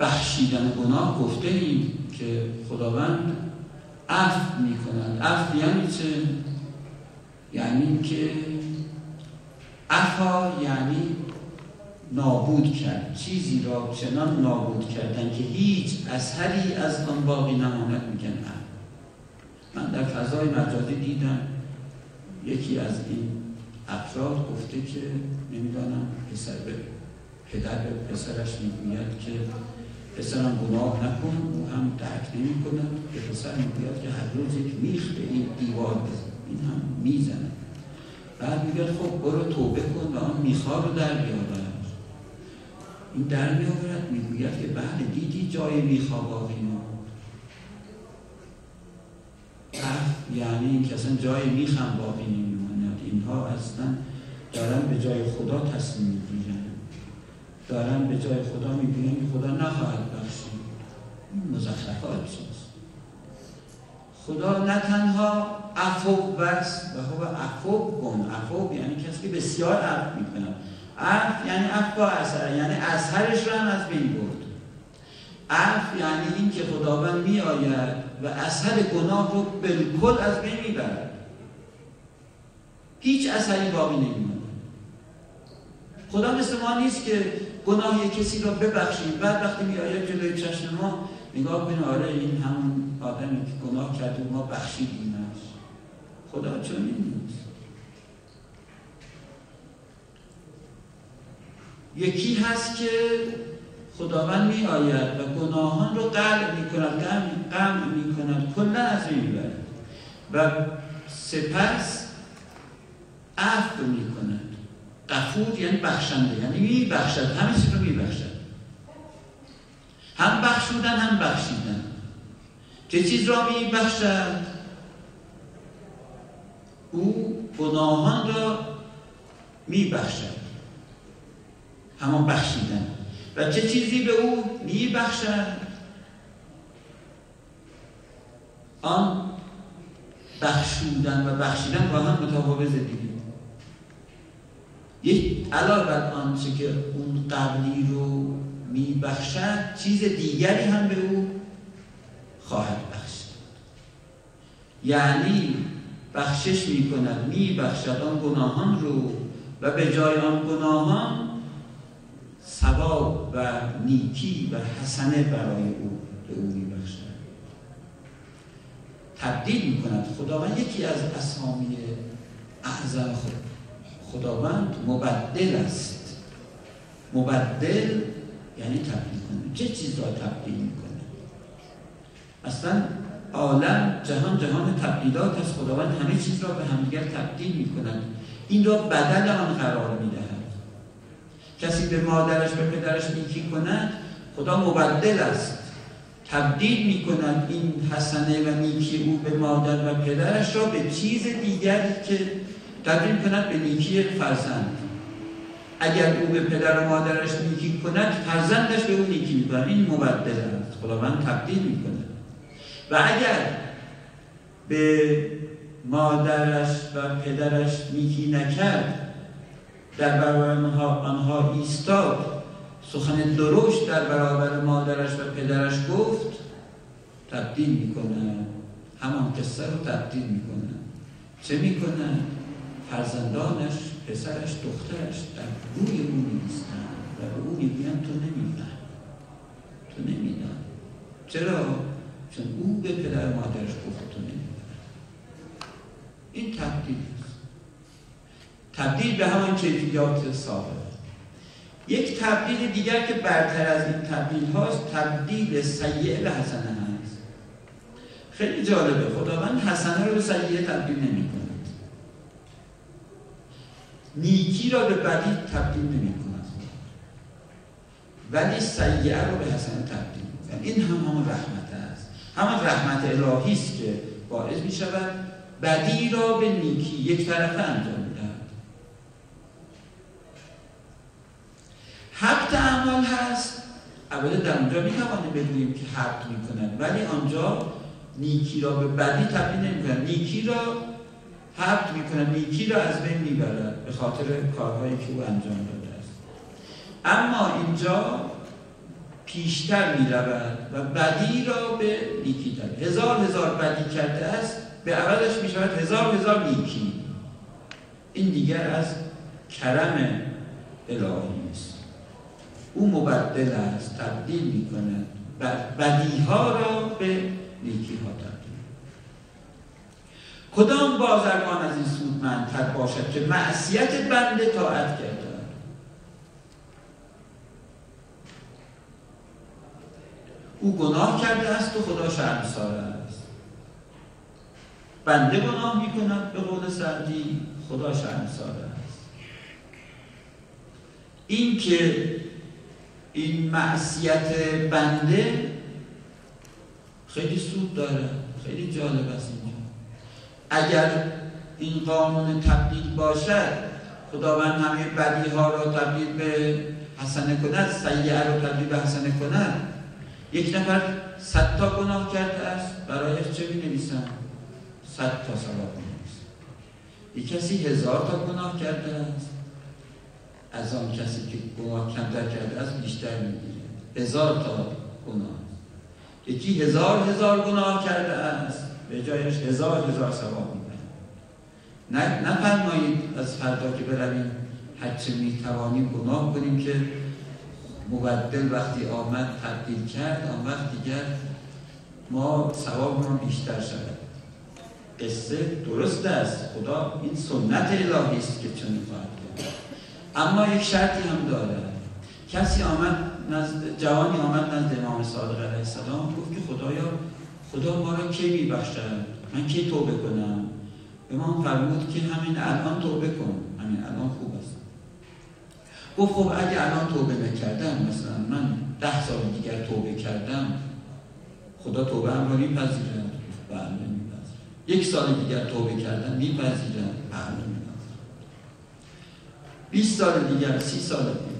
بخشیدن گناه گفته ایم که خداوند عفو می کند عفو یعنی چه؟ یعنی که عفا یعنی نابود کرد. چیزی را چنان نابود کردن که هیچ اثری از آن باقی نماند میگن من در فضای مجازی دیدم یکی از این افراد گفته که نمی‌دانم پسر به پدر به پسرش می‌گوید که پسرم گناه نکن او هم درک نمی کند به پسر می‌گوید که هر روز یک میخ به این دیوار بزن. این هم می‌زنه بعد می‌گوید خب برو توبه کن و آن میخا رو در بیاور این در میآورد می‌گوید که بله دیدی جای میخا باقی یعنی این کسان جای میخم باقی نمیماند اینها اصلا دارن به جای خدا تصمیم می‌گیرن. دارن به جای خدا می‌گوین که خدا نخواهد بخشید. مزخرفات چیست؟ خدا نه تنها عفو بس و خب عفو کن. عفو یعنی کسی که بسیار عفو می‌کنه عفو یعنی عفو با اثر یعنی اثرش رو هم از بین برد. عفو یعنی این که خداوند می آید و اثر گناه رو بالکل از بین می‌برد هیچ اثری باقی نمیمونه. خدا مثل ما نیست که گناه کسی را ببخشیم. بعد وقتی می آید جلوی چشم ما نگاه کنه آره این همون آدمی که گناه کرده ما بخشیدیمش خدا چون نیست. یکی هست که خداوند می آید و گناهان رو قلب می کند غم می کند کلا از می و سپس عفو می کند قفور یعنی بخشنده یعنی می بخشد همه چیز رو می بخشد هم بخشودن هم بخشیدن. چه چیز را می بخشد او گناهان را می بخشد همان بخشیدن. و چه چیزی به او می بخشد آن بخشودن و بخشیدن با هم متفاوت دیگه. یک علاوه بر آنچه که اون قبلی رو میبخشد چیز دیگری هم به او خواهد بخشید. یعنی بخشش می کند می بخشد آن گناهان رو و به جای آن گناهان ثواب و نیکی و حسنه برای او به او میبخشد. تبدیل می‌کند. خداوند یکی از اسامی اعظم خود. خداوند مبدل است. مبدل یعنی تبدیل کنه. چه چیز را تبدیل می‌کنه اصلا عالم جهان جهان تبدیلات است. خداوند همه چیز را به همدیگر تبدیل می‌کند. این را بدل آن قرار می‌دهد. کسی به مادرش به پدرش نیکی کند خدا مبدل است. تبدیل می کند این حسنه و نیکی او به مادر و پدرش را به چیز دیگری که تبدیل کند به نیکی فرزند. اگر او به پدر و مادرش نیکی کند فرزندش به او نیکی می این مبدل است. خداوند تبدیل می کند و اگر به مادرش و پدرش نیکی نکرد در برابر آنها ایستاد. سخن درشت در برابر مادرش و پدرش گفت تبدیل می‌کنه همان قصه رو تبدیل می‌کنه چه می‌کنه فرزندانش پسرش دخترش در روی او میستن و به او می‌گوین تو نمیفهم تو نمیدان چرا؟ چون او به پدر مادرش گفت تو نمیفهم این تبدیل تبدیل به همان کیفیات سابق یک تبدیل دیگر که برتر از این تبدیل هاست تبدیل سیعه به حسنه هست. خیلی جالبه. خداوند حسنه رو به سیعه تبدیل نمی کند نیکی را به بدی تبدیل نمی کند ولی سیعه رو به حسنه تبدیل می این هم همون رحمت است. همون رحمت الهی است که باعث می شود بدی را به نیکی یک طرفه انجام حبت اعمال هست. البته در اونجا می توانیم بگوییم که حبت می‌کنن. ولی آنجا نیکی را به بدی تبدیل نمی‌کنن. نیکی را حبت می‌کنن. نیکی را از بین می‌برن به خاطر کارهایی که او انجام داده است. اما اینجا پیشتر می‌رود و بدی را به نیکی دارد هزار هزار بدی کرده است به عوضش می‌شود هزار هزار نیکی. این دیگر از کرم الهی است او مبدل است تبدیل می کند بدی ها را به نیکی ها تبدیل کدام بازرگان از این سودمندتر باشد که معصیت بنده طاعت کرده او گناه کرده است و خدا شرمسار است. بنده گناه می کند به قول سعدی خدا شرمسار است. این که این معصیت بنده خیلی سود داره. خیلی جالب است اینجا. اگر این قانون تبدیل باشد خداوند همه بدی ها را تبدیل به حسنه کند سیعه رو تبدیل به حسنه کند. یک نفر صد تا گناه کرده است برایش چه می نویسن؟ صد تا ثواب می نویسن یک کسی هزار تا گناه کرده است. از آن کسی که گناه کمتر کرده است بیشتر می‌گیره هزار تا گناه یکی هزار هزار گناه کرده است به جایش هزار هزار ثواب می‌بره نه نفرمایید از فردا که برویم هرچه می‌توانیم گناه کنیم که مبدل وقتی آمد تبدیل کرد آن وقت دیگر ما ثواب ما بیشتر شود. قصه درست است. خدا این سنت الهی است که چنین اما یک شرطی هم داره. کسی آمد نزد جوانی آمد نزد امام صادق علیه السلام گفت که خدایا خدا ما را کی میبخشد؟ من کی توبه کنم؟ امام فرمود که همین الان توبه کن. همین الان خوب است. گفت خب اگه الان توبه نکردم مثلا من ده سال دیگر توبه کردم خدا توبه هم را میپذیرد. بله میپذیرد. یک سال دیگر توبه کردم میپذیرد. بله. 20 سال دیگر سی سال دیگر.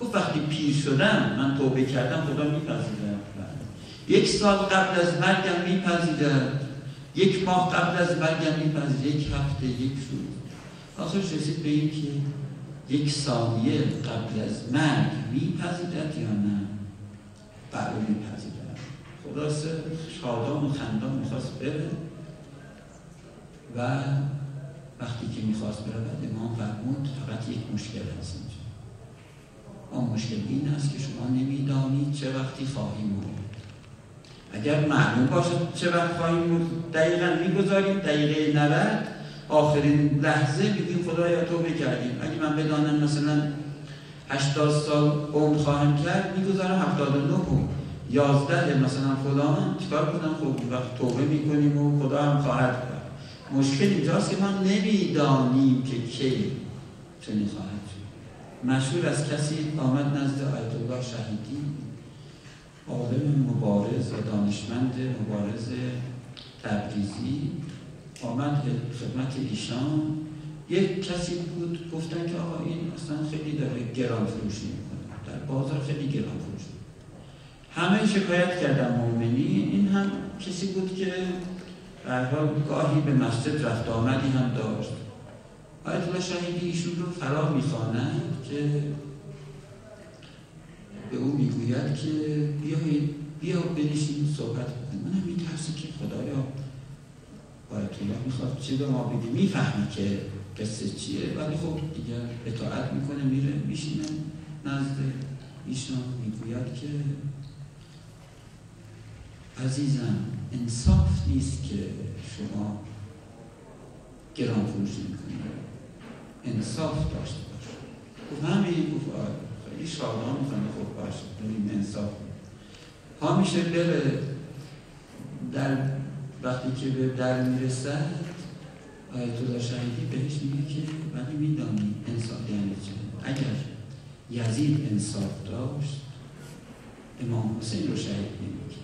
گفت وقتی پیر شدم من توبه کردم خدا میپذیره یک سال قبل از مرگم میپذیره یک ماه قبل از مرگم میپذیره یک هفته یک روز. آخرش رسید به این که یک ثانیه قبل از مرگ میپذیرد یا نه؟ بله میپذیرد. خلاصه شادان و خندان می‌خواست بره و وقتی که می‌خواست برود امام فرمود فقط یک مشکل هست اینجا. اون مشکل این است که شما نمی‌دانید چه وقتی خواهی مرد. اگر معلوم باشد چه وقت خواهی مرد دقیقا می‌گذاریم دقیقه 90 آخرین لحظه میگیم خدایا تو بکردیم اگه من بدانم مثلا 80 سال عمر خواهم کرد می‌گذارم 79 و 11 مثلا فلان چیکار کنم؟ خب وقت توبه می‌کنیم و خدا هم خواهد کرد. مشکل اینجاست که ما نمی‌دانیم که کی چنین خواهد شد. مشهور از کسی آمد نزد آیت الله شهیدی عالم مبارز و دانشمند مبارز تبریزی. آمد خدمت ایشان. یک کسی بود گفتن که آقا این اصلا خیلی داره گران فروشی می‌کنه. در بازار خیلی گران فروشی همه شکایت کردن مؤمنی این هم کسی بود که گاهی به مسجد رفت آمدی هم داشت. آیت شهیدی ایشون رو فرا می‌خوانند که به او می‌گوید که بیایید بیا بنشین صحبت کنیم. منم میترسی که خدایا آیت الله می‌خواد چی به ما بگی می‌فهمی که قصه چیه ولی خب دیگه اطاعت می‌کنه میره میشینه نزد ایشان. می‌گوید که عزیزم انصاف نیست که شما گران فروشی می‌کنید. انصاف داشته باشه خب همین گفت خیلی شادان می‌کنه خب باشه کنیم انصاف. ها میشه بره در وقتی که به در می‌رسد آیت الله شهیدی بهش میگه که ولی میدانی انصاف یعنی چه اگر یزید انصاف داشت امام حسین رو شهید نمی‌کرد.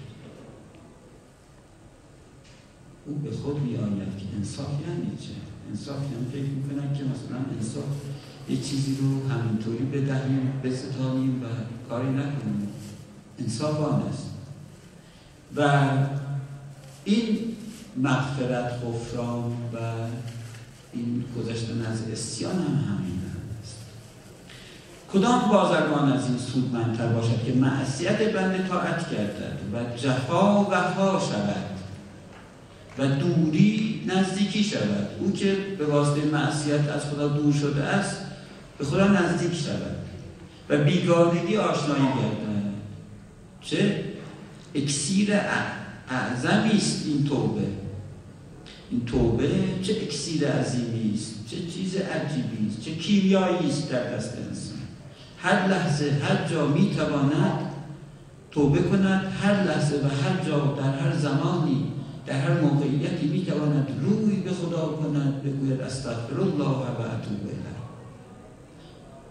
او به خود میآید که انصاف یعنی چه؟ انصاف یعنی فکر می‌کنن که مثلا انصاف یه چیزی رو همینطوری بدهیم بستانیم و کاری نکنیم. انصاف آن است. و این مغفرت غفران و این گذشتن از اسیان هم همین است. کدام بازرگان از این سودمندتر باشد که معصیت بنده طاعت گردد و جفا وفا شود؟ و دوری نزدیکی شود. او که به واسطه معصیت از خدا دور شده است به خدا نزدیک شود. و بیگانگی آشنایی گردد چه؟ اکسیر اعظمی است این توبه. این توبه چه اکسیر عظیمی است؟ چه چیز عجیبی است؟ چه کیمیایی است در دست انسان؟ هر لحظه هر جا می تواند توبه کند هر لحظه و هر جا در هر زمانی در هر موقعیتی می تواند روی به خدا کند بگوید استغفر الله و اتوب الیه.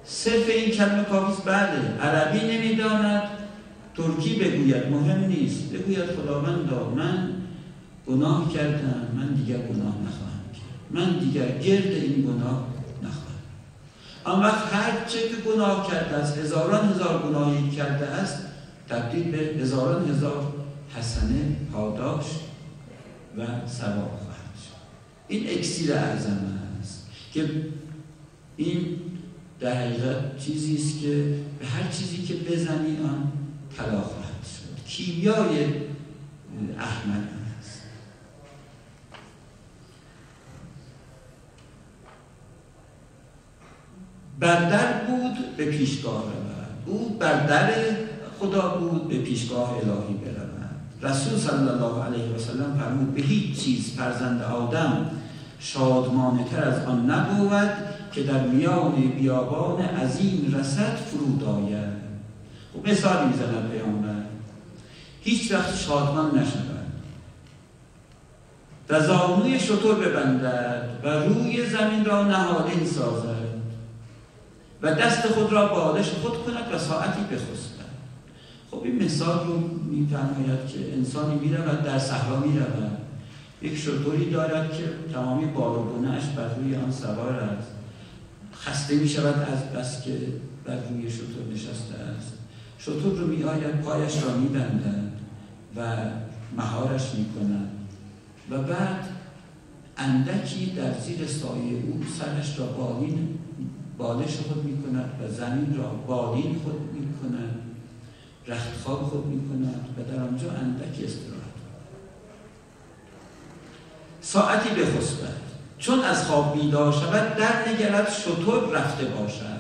صرف این کلمه کافی بله عربی نمی‌داند. ترکی بگوید مهم نیست. بگوید خداوندا من گناه کردم من دیگر گناه نخواهم کرد. من دیگر گرد این گناه نخواهم. اما وقت هر چه که گناه کرده است هزاران هزار گناهی کرده است تبدیل به هزاران هزار حسنه پاداش و ثواب خواهد شد. این اکسیر اعظم است که این در حقیقت چیزی است که به هر چیزی که بزنی آن طلا خواهد شد. کیمیای احمد است. بردر بود به پیشگاه رود بود بردر خدا بود به پیشگاه الهی برود رسول صلی الله علیه و سلم فرمود به هیچ چیز فرزند آدم شادمانه تر از آن نبود که در میان بیابان عظیم رسد فرود آید. خب مثال می‌زند پیامبر. هیچ وقت شادمان نشود. و زانوی شطور ببندد و روی زمین را نهادین سازد. و دست خود را بالش خود کند و ساعتی بخسبد خب این مثال رو میفرماید که انسانی می‌رود در صحرا می‌رود. یک شطوری دارد که تمامی بار و بر روی آن سوار است. خسته می شود از بس که بر روی شطور نشسته است. شطور رو می آید پایش را می بندند و مهارش می کنند و بعد اندکی در زیر سایه او سرش را بالین بالش خود می کند و زمین را بالین خود می کند رختخواب خود می کند و در آنجا اندکی استراحت ساعتی بخسبد چون از خواب بیدار شود در نگرد شطور رفته باشد.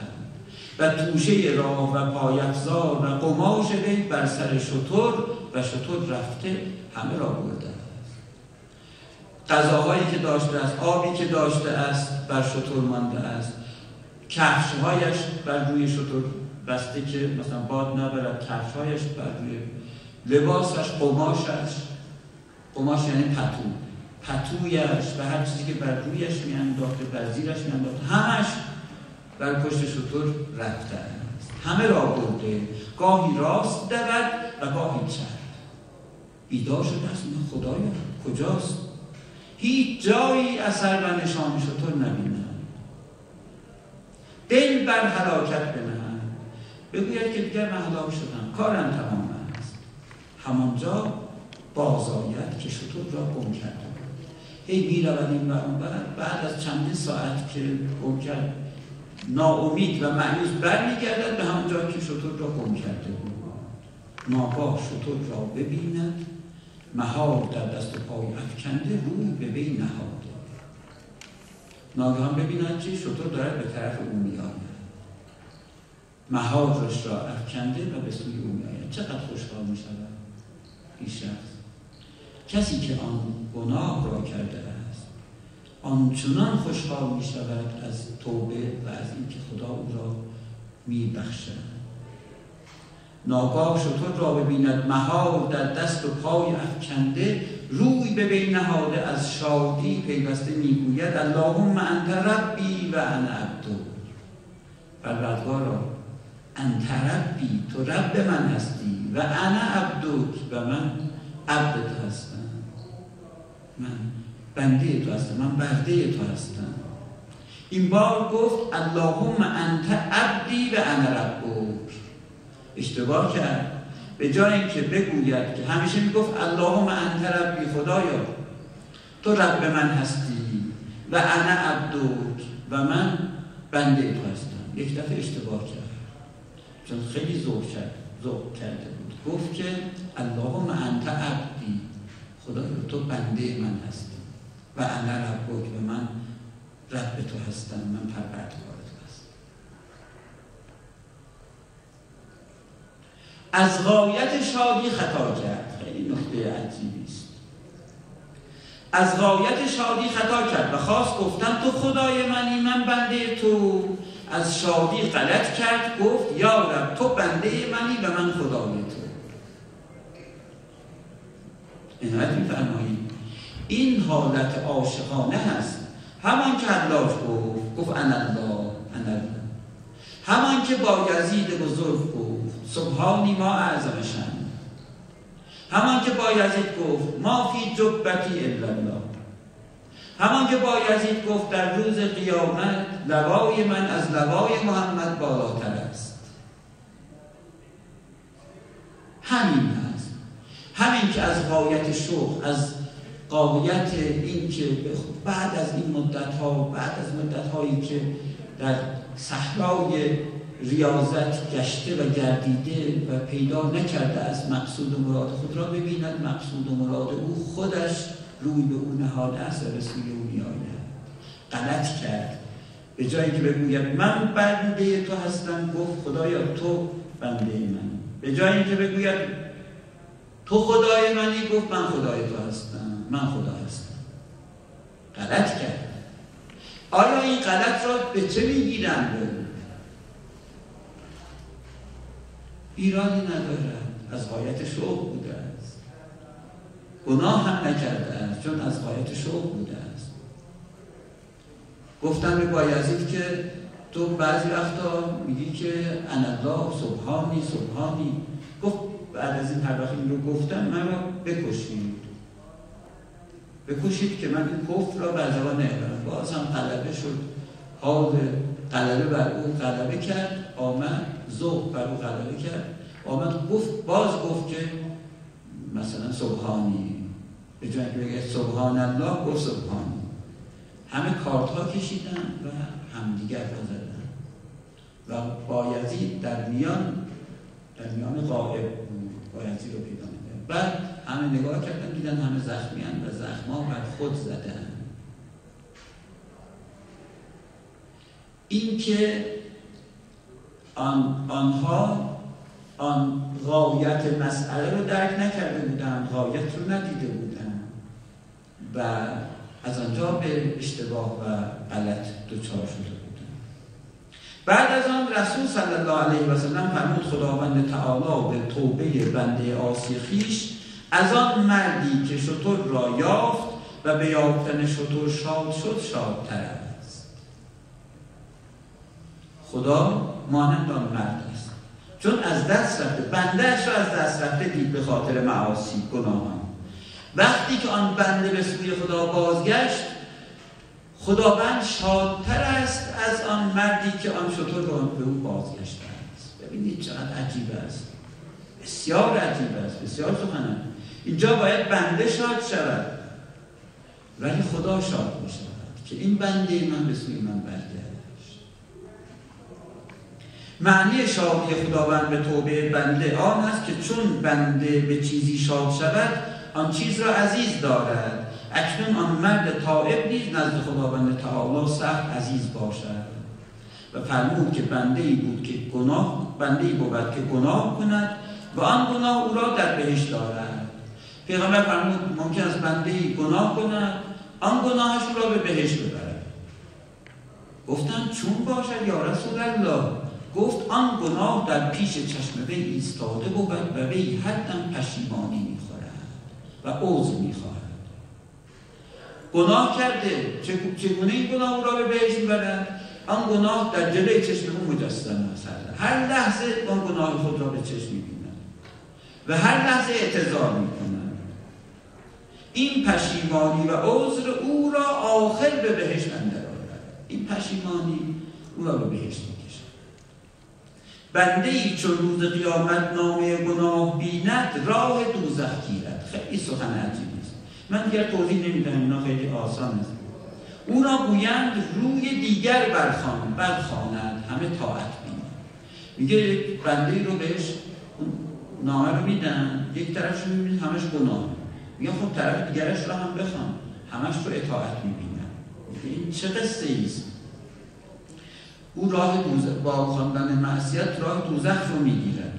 و توشه راه و پایفزار و قماش وی بر سر شطور و شطور رفته همه را برده است که داشته است آبی که داشته است بر شطور مانده است. کفشهایش بر روی شطور بسته که مثلا باد نبرد کفشهایش بر روی لباسش قماشش. قماش یعنی پتو. پتویش و هر چیزی که بر رویش میانداخته بر زیرش میانداخته همش بر پشت شطور رفته است. همه را برده. گاهی راست دود و گاهی چپ بیدار شده است خدایا. کجاست؟ هیچ جایی اثر و نشان شطور نبینم دل بر حلاکت من بگوید که دیگر من شدم کارم تمام است. همانجا بازاید که شطور را گم کرده هی می‌رود این بعد از چندین ساعت که گم کرد ناامید و معیوز برمیگردد به همونجا که شطور را گم کرده بود ناگاه شطور را ببیند مهار در دست و پای افکنده روی به بین نهاده ناگهان ببیند چی؟ شطور دارد به طرف او میآید. مهارش را افکنده و به سوی او میآید. چقدر خوشحال می شود این شخص. کسی که آن گناه را کرده است آنچنان خوشحال می شود از توبه و از اینکه خدا او را می بخشد ناگاه شطور را ببیند مهار در دست و پای افکنده روی به بین نهاده از شادی پیوسته می‌گوید اللهم انت ربی و انا عبدو. پروردگارا انت ربی تو رب من هستی و انا عبدوک و من عبدت هستم. من بنده تو هستم من برده تو هستم. این بار گفت اللهم انت عبدی و انا ربک. اشتباه کرد. به جای اینکه بگوید که همیشه می‌گفت اللهم انت ربی خدایا تو رب من هستی و انا عبدک و من بنده تو هستم. یک دفعه اشتباه کرد. چون خیلی ذوق کرد ذوق کرده بود. گفت که اللهم انت عبدی خدا تو بنده من هستی و انا ربک و من رب تو هستم من پروردگار تو هستم. از غایت شادی خطا کرد. خیلی نکته عجیبی است. از غایت شادی خطا کرد و خواست گفتن تو خدای منی من بنده تو. از شادی غلط کرد گفت یا رب تو بنده منی و من خدای تو. عنایت میفرمایید این حالت عاشقانه هست. همان که الله گفت گفت ان الله ان همان که با یزید بزرگ گفت سبحانی ما اعظمشن همان که با یزید گفت ما فی جبتی الا الله. همان که با یزید گفت در روز قیامت لوای من از لوای محمد بالاتر است. همین هست همین که از قایت شوق از قایت این که بعد از این مدت ها بعد از مدت هایی که در صحرای ریاضت گشته و گردیده و پیدا نکرده از مقصود و مراد خود را ببیند مقصود و مراد او خودش روی به او نهاده است و رسول او میآید غلط کرد. به جایی که بگوید من بنده تو هستم گفت خدایا تو بنده من. به جایی که بگوید تو خدای منی گفت من خدای تو هستم. من خدا هستم. غلط کرد. آیا این غلط را به چه می‌گیرند؟ ایرانی ندارد از قایت شوق است گناه هم نکرده است چون از قایت شوق بوده است. گفتم به بایزید که تو بعضی وقتا میگی که انالله سبحانی سبحانی. گفت بعد از این هر وقت این رو گفتم من رو بکشید. بکشید که من این کفر را بر زبان نیاورم. باز هم غلبه شد. حال غلبه بر او غلبه کرد. آمد ذوق بر او غلبه کرد. آمد گفت باز گفت که مثلا سبحانی. به که بگه سبحان الله گفت سبحانی همه کارت ها کشیدن و همدیگر را زدن. و بایزید در میان در میان غائب بود بایزید رو پیدا بعد همه نگاه کردن دیدن همه زخمی و زخما بر خود زدن اینکه آن آنها آن غایت مسئله رو درک نکرده بودن غایت رو ندیده بودن و از آنجا به اشتباه و غلط دچار شده بودن بعد از آن رسول صلی الله علیه و سلم فرمود خداوند تعالی به توبه بنده آسی خیش از آن مردی که شطور را یافت و به یافتن شطور شاد شد شادتر است. خدا مانند آن مرد است. چون از دست رفته بندهش را از دست رفته دید به خاطر معاصی گناهان. وقتی که آن بنده به سوی خدا بازگشت خداوند شادتر است از آن مردی که آن شطور به او بازگشته است. ببینید چقدر عجیب است. بسیار عجیب است. بسیار سخنه اینجا باید بنده شاد شود. ولی خدا شاد می شود که این بنده من به سوی من برگشت. معنی شادی خداوند به توبه بنده آن است که چون بنده به چیزی شاد شود آن چیز را عزیز دارد. اکنون آن مرد طائب نیز نزد خداوند تعالی سخت عزیز باشد. و فرمود که بنده ای بود که گناه بنده ای بود که گناه کند و آن گناه او را در بهشت دارد. پیغمبر فرمود ممکن است بنده ای گناه کند آن گناهش را به بهشت ببرد. گفتن چون باشد یا رسول الله؟ گفت آن گناه در پیش چشم وی ایستاده بود و وی حدم پشیمانی و عوض می‌خواهد. گناه کرده. چگونه این گناه او را به بهشت می‌برد آن گناه در جلوی چشم او مجسم است هر لحظه آن گناه خود را به چشم می‌بیند و هر لحظه اعتذار می‌کند. این پشیمانی و عذر او را آخر به بهشت اندرآورد این پشیمانی او را به بهشت می‌کشد. بنده ای چون روز قیامت نامه گناه بیند راه دوزخ خیلی سخن عجیبی است من دیگر توضیح نمیدم اینا خیلی آسان است. او را گویند روی دیگر برخان برخانند همه طاعت بینند میگه بنده رو بهش نامه رو میدن یک طرفش می‌بینید همش گناه. میگه خب طرف دیگرش رو هم بخوان همش رو اطاعت می‌بینن. این چه قصه ایست او راه با خواندن معصیت راه دوزخ رو می‌گیرد.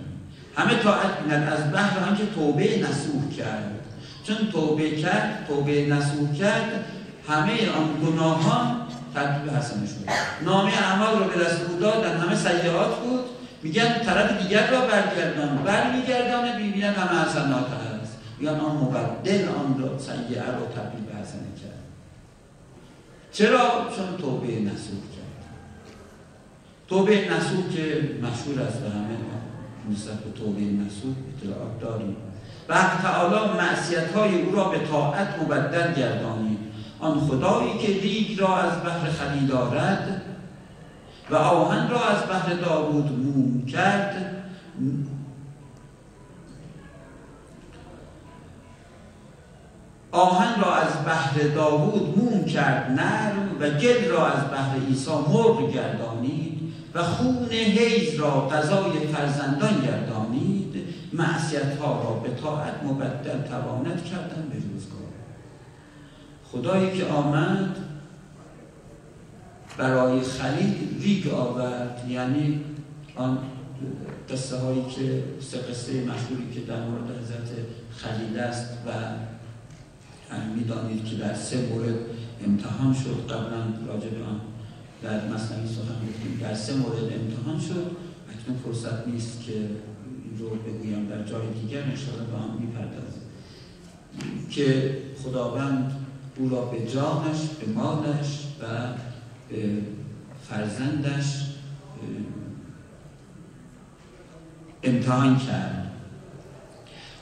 همه طاعت بیند. از بحر هم که توبه نسوح کرد. چون توبه کرد توبه نسوح کرد همه آن گناهان تبدیل به حسنه شد. نامه اعمال رو به دست او دادن همه سیئات بود. میگن طرف دیگر را برگردان. برمیگردانه ببینن همه حسنات هست. میگن آن مبدل آن را سیعه رو تبدیل به حسنه کرد. چرا؟ چون توبه نسوح کرد. توبه نسوح که مشهور است به همه. نسبت به توبه نسوح اطلاعات داریم. و تعالی معصیت های او را به طاعت مبدل گردانید. آن خدایی که ریگ را از بحر خلی دارد و آهن را از بحر داوود موم کرد آهن را از بحر داوود موم کرد نرم و گل را از بحر عیسی مرغ گردانید و خون حیز را غذای فرزندان گردانید. معصیت ها را به طاعت مبدل توانت کردن به روزگار. خدایی که آمد برای خلیل ریگ آورد یعنی آن قصه هایی که سه قصه که در مورد حضرت خلیل است و می‌دانید که در سه مورد امتحان شد. قبلا راجع به آن در مصنوی سخن گفتیم در سه مورد امتحان شد. اکنون فرصت نیست که این رو بگویم. در جای دیگر انشاءالله به آن می‌پردازیم. که خداوند او را به جانش به مالش و به فرزندش امتحان کرد.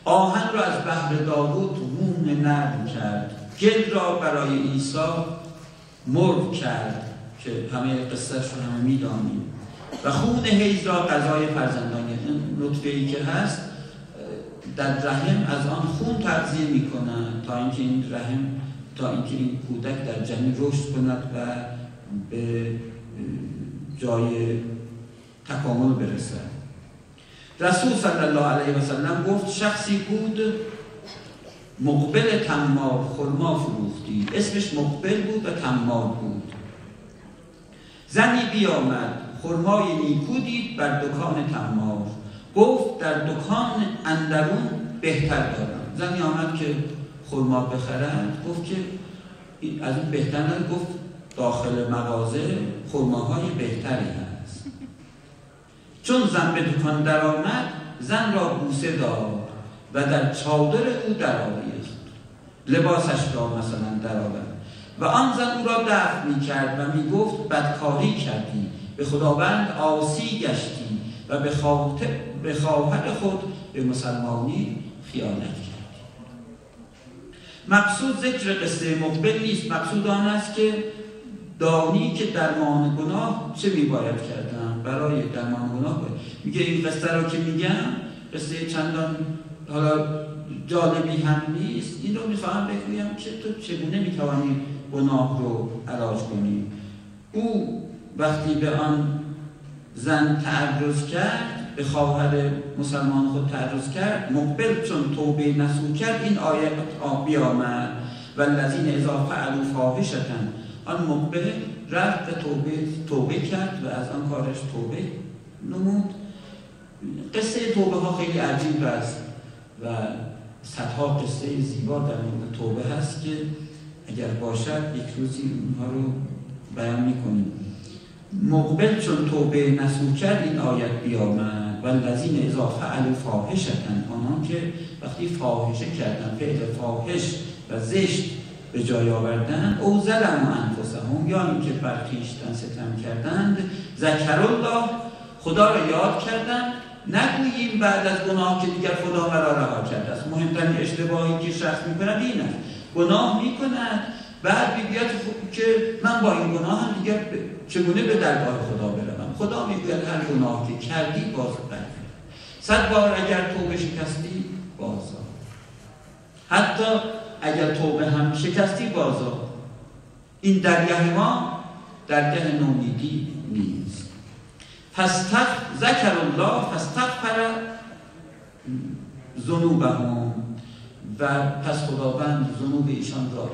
آهن را از بحر داوود موم نرم کرد. گل را برای عیسی مرغ کرد که همه قصه رو همه می‌دانیم. و خون حیز را غذای فرزندان این نطفه ای که هست در رحم از آن خون تغذیه می‌کنن تا اینکه این رحم تا اینکه این کودک در جنین رشد کند و به جای تکامل برسد. رسول صلی الله علیه و سلم گفت شخصی بود مقبل تمار خرما فروختی. اسمش مقبل بود و تمار بود. زنی بیامد خرمای نیکو دید بر دکان تمار گفت در دکان اندرون بهتر دارم. زنی آمد که خرما بخرد گفت که از این بهتر گفت داخل مغازه خرماهای بهتری هست. چون زن به دکان درآمد زن را بوسه داد و در چادر او درآویخت. لباسش را مثلا درآورد و آن زن او را دفع می کرد و می گفت بدکاری کردی به خداوند آسی گشتی و به خواهر خود به مسلمانی خیانت کردی. مقصود ذکر قصه مقبل نیست مقصود آن است که دانی که درمان گناه چه میباید کردن؟ برای درمان گناه باید. میگه این قصه را که میگم قصه چندان حالا جالبی هم نیست. این رو می‌خواهم بگویم که تو چگونه می‌توانی گناه رو علاج کنی؟ او وقتی به آن زن تعرض کرد به خواهر مسلمان خود تعرض کرد مقبل چون توبه نسو کرد این آیه آبی آمد و لذین اضافه علو فاحشتن آن مقبل رفت به توبه, توبه کرد و از آن کارش توبه نمود. قصه توبه ها خیلی عجیب است و صدها قصه زیبا در مورد توبه هست که اگر باشد یک روزی اونها رو بیان می‌کنیم. مقبل چون توبه نسو کرد این آیت بیامد. و لذین اضافه علو فاحشتن آنان که وقتی فاحشه کردن فعل فاحش و زشت به جای آوردن او ظلم و انفسهم. یا اینکه خویشتن ستم کردند ذکر الله خدا را یاد کردن. نگوییم بعد از گناه که دیگر خدا مرا رها کرده است. مهمترین اشتباهی که شخص می‌کند این است. گناه می‌کند. بعد بیاد که من با این گناه هم دیگر چگونه به درگاه خدا بروم؟ خدا می‌گوید هر گناه که کردی باز برگرد صد بار اگر توبه شکستی بازا حتی اگر توبه هم شکستی بازا. این درگه ما درگه نومیدی نیست. فستغ ذکر الله فستغفر ذنوبهم و پس خداوند ذنوب ایشان را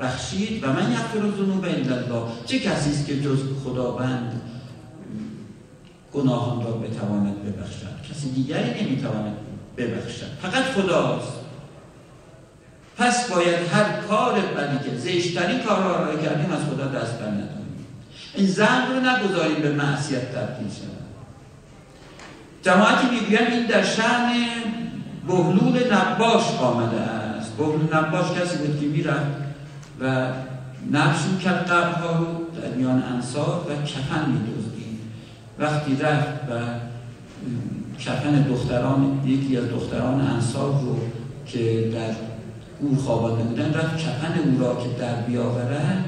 بخشید و من یغفر ذنوب الا الله. چه کسی است که جز خداوند گناهان را بتواند ببخشد؟ کسی دیگری نمی‌تواند ببخشد. فقط خداست. پس باید هر کار بدی که زشتری کارها را کردیم از خدا دست بر این زن رو نگذاریم به معصیت تبدیل شود. جماعتی می‌گوین این در شهن بهلول نباش آمده است. بهلول نباش کسی بود که می‌رفت و نقش کرد قبرها رو در میان انصار و کفن میدوزدید وقتی رفت و کفن دختران یکی از دختران انصار رو که در گور خوابانده بودن رفت کفن او را که در بیاورد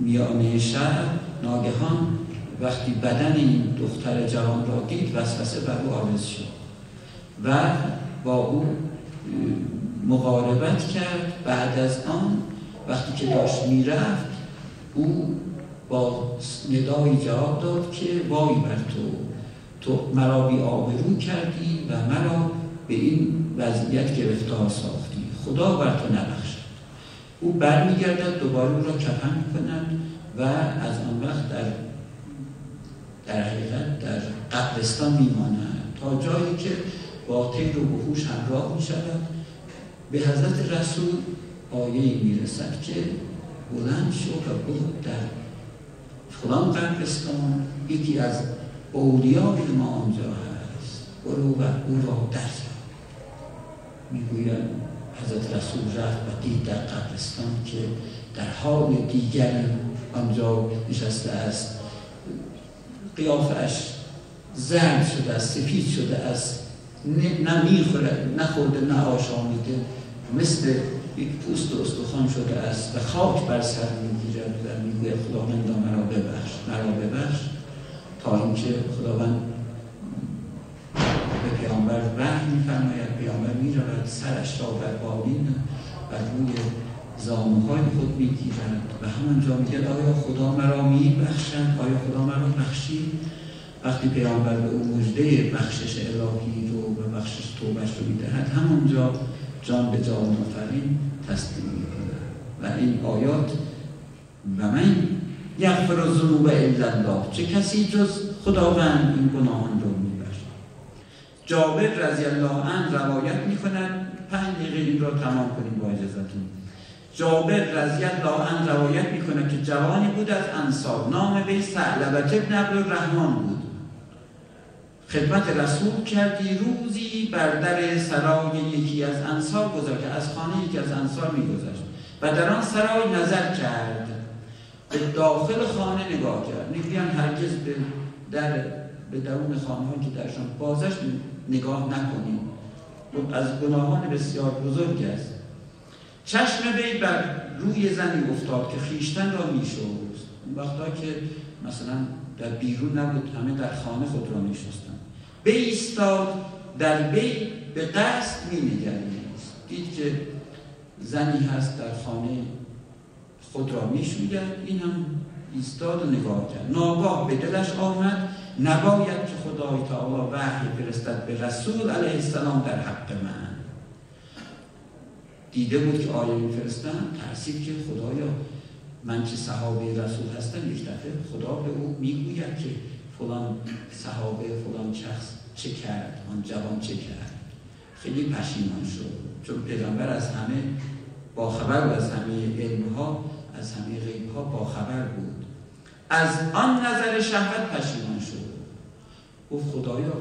میانه شهر ناگهان وقتی بدن این دختر جوان را دید وسوسه بر او شد و با او مقاربت کرد. بعد از آن وقتی که داشت می‌رفت او با ندایی جواب داد که وای بر تو تو مرا بی آبرو کردی و مرا به این وضعیت گرفتار ساختی خدا بر تو نبخشد. او برمیگردد دوباره او را کفن می‌کنند و از آن وقت در در حقیقت در قبرستان میماند. تا جایی که با تیر و بخوش همراه می شود به حضرت رسول آیه می‌رسد که بلند شد و بود در فلان قبرستان یکی از اولیای ما آنجا هست. برو و او را درس می‌گوید حضرت رسول رفت و دید در قبرستان که در حال دیگر آنجا نشسته است. قیافش زرد شده است سفید شده است. نه می‌خورد نخورده نه آشامیده. مثل یک پوست استخوان شده است و خاک بر سر می‌گیرد و می‌گوید خداوند مرا ببخش مرا ببخش تا اینکه خداوند پیامبر وحی میفرماید. پیامبر می‌رود سرش را بر بالین و روی زانوهای خود می‌گیرد. و همانجا میگه آیا خدا مرا میبخشد؟ آیا خدا مرا بخشید؟ وقتی پیامبر به او مژده بخشش الهی رو و بخشش توبش رو می‌دهد همانجا جان به جان آفرین تسلیم می‌کند. و این آیات و من یغفر الذنوب الا الله. چه کسی جز خداوند این گناهان رو جابر رضی الله عنه روایت می‌کند. پنج دقیقه این را تمام کنیم با اجازتون جابر رضی الله عنه روایت می‌کنه که جوانی بود از انصار. نام وی ثعلبه ابن عبدالرحمن بود. خدمت رسول کردی. روزی بر در سرای یکی از انصار گذاشت از خانه یکی از انصار میگذشت و در آن سرای نظر کرد. به داخل خانه نگاه کرد. میگن هرگز به در به درون خانه که درشان بازش نگاه نکنیم. از گناهان بسیار بزرگ است. چشم وی بر روی زنی افتاد که خیشتن را اون وقتا که مثلا در بیرون نبود همه در خانه خود را میشستن به ایستاد در بی به قصد می دید که زنی هست در خانه خود را می این هم ایستاد و نگاه کرد. ناگاه به دلش آمد نباید که خدای تعالی وحی فرستد به رسول علیه السلام در حق من. دیده بود که آیه میفرستن ترسید که خدایا من که صحابه رسول هستم یک دفعه خدا به او می‌گوید که فلان صحابه فلان شخص چه کرد آن جوان چه کرد. خیلی پشیمان شد. چون پیغمبر از همه با خبر از همه علم ها از همه غیب ها با خبر بود. از آن نظر شهوت پشیمان شد. گفت خدایا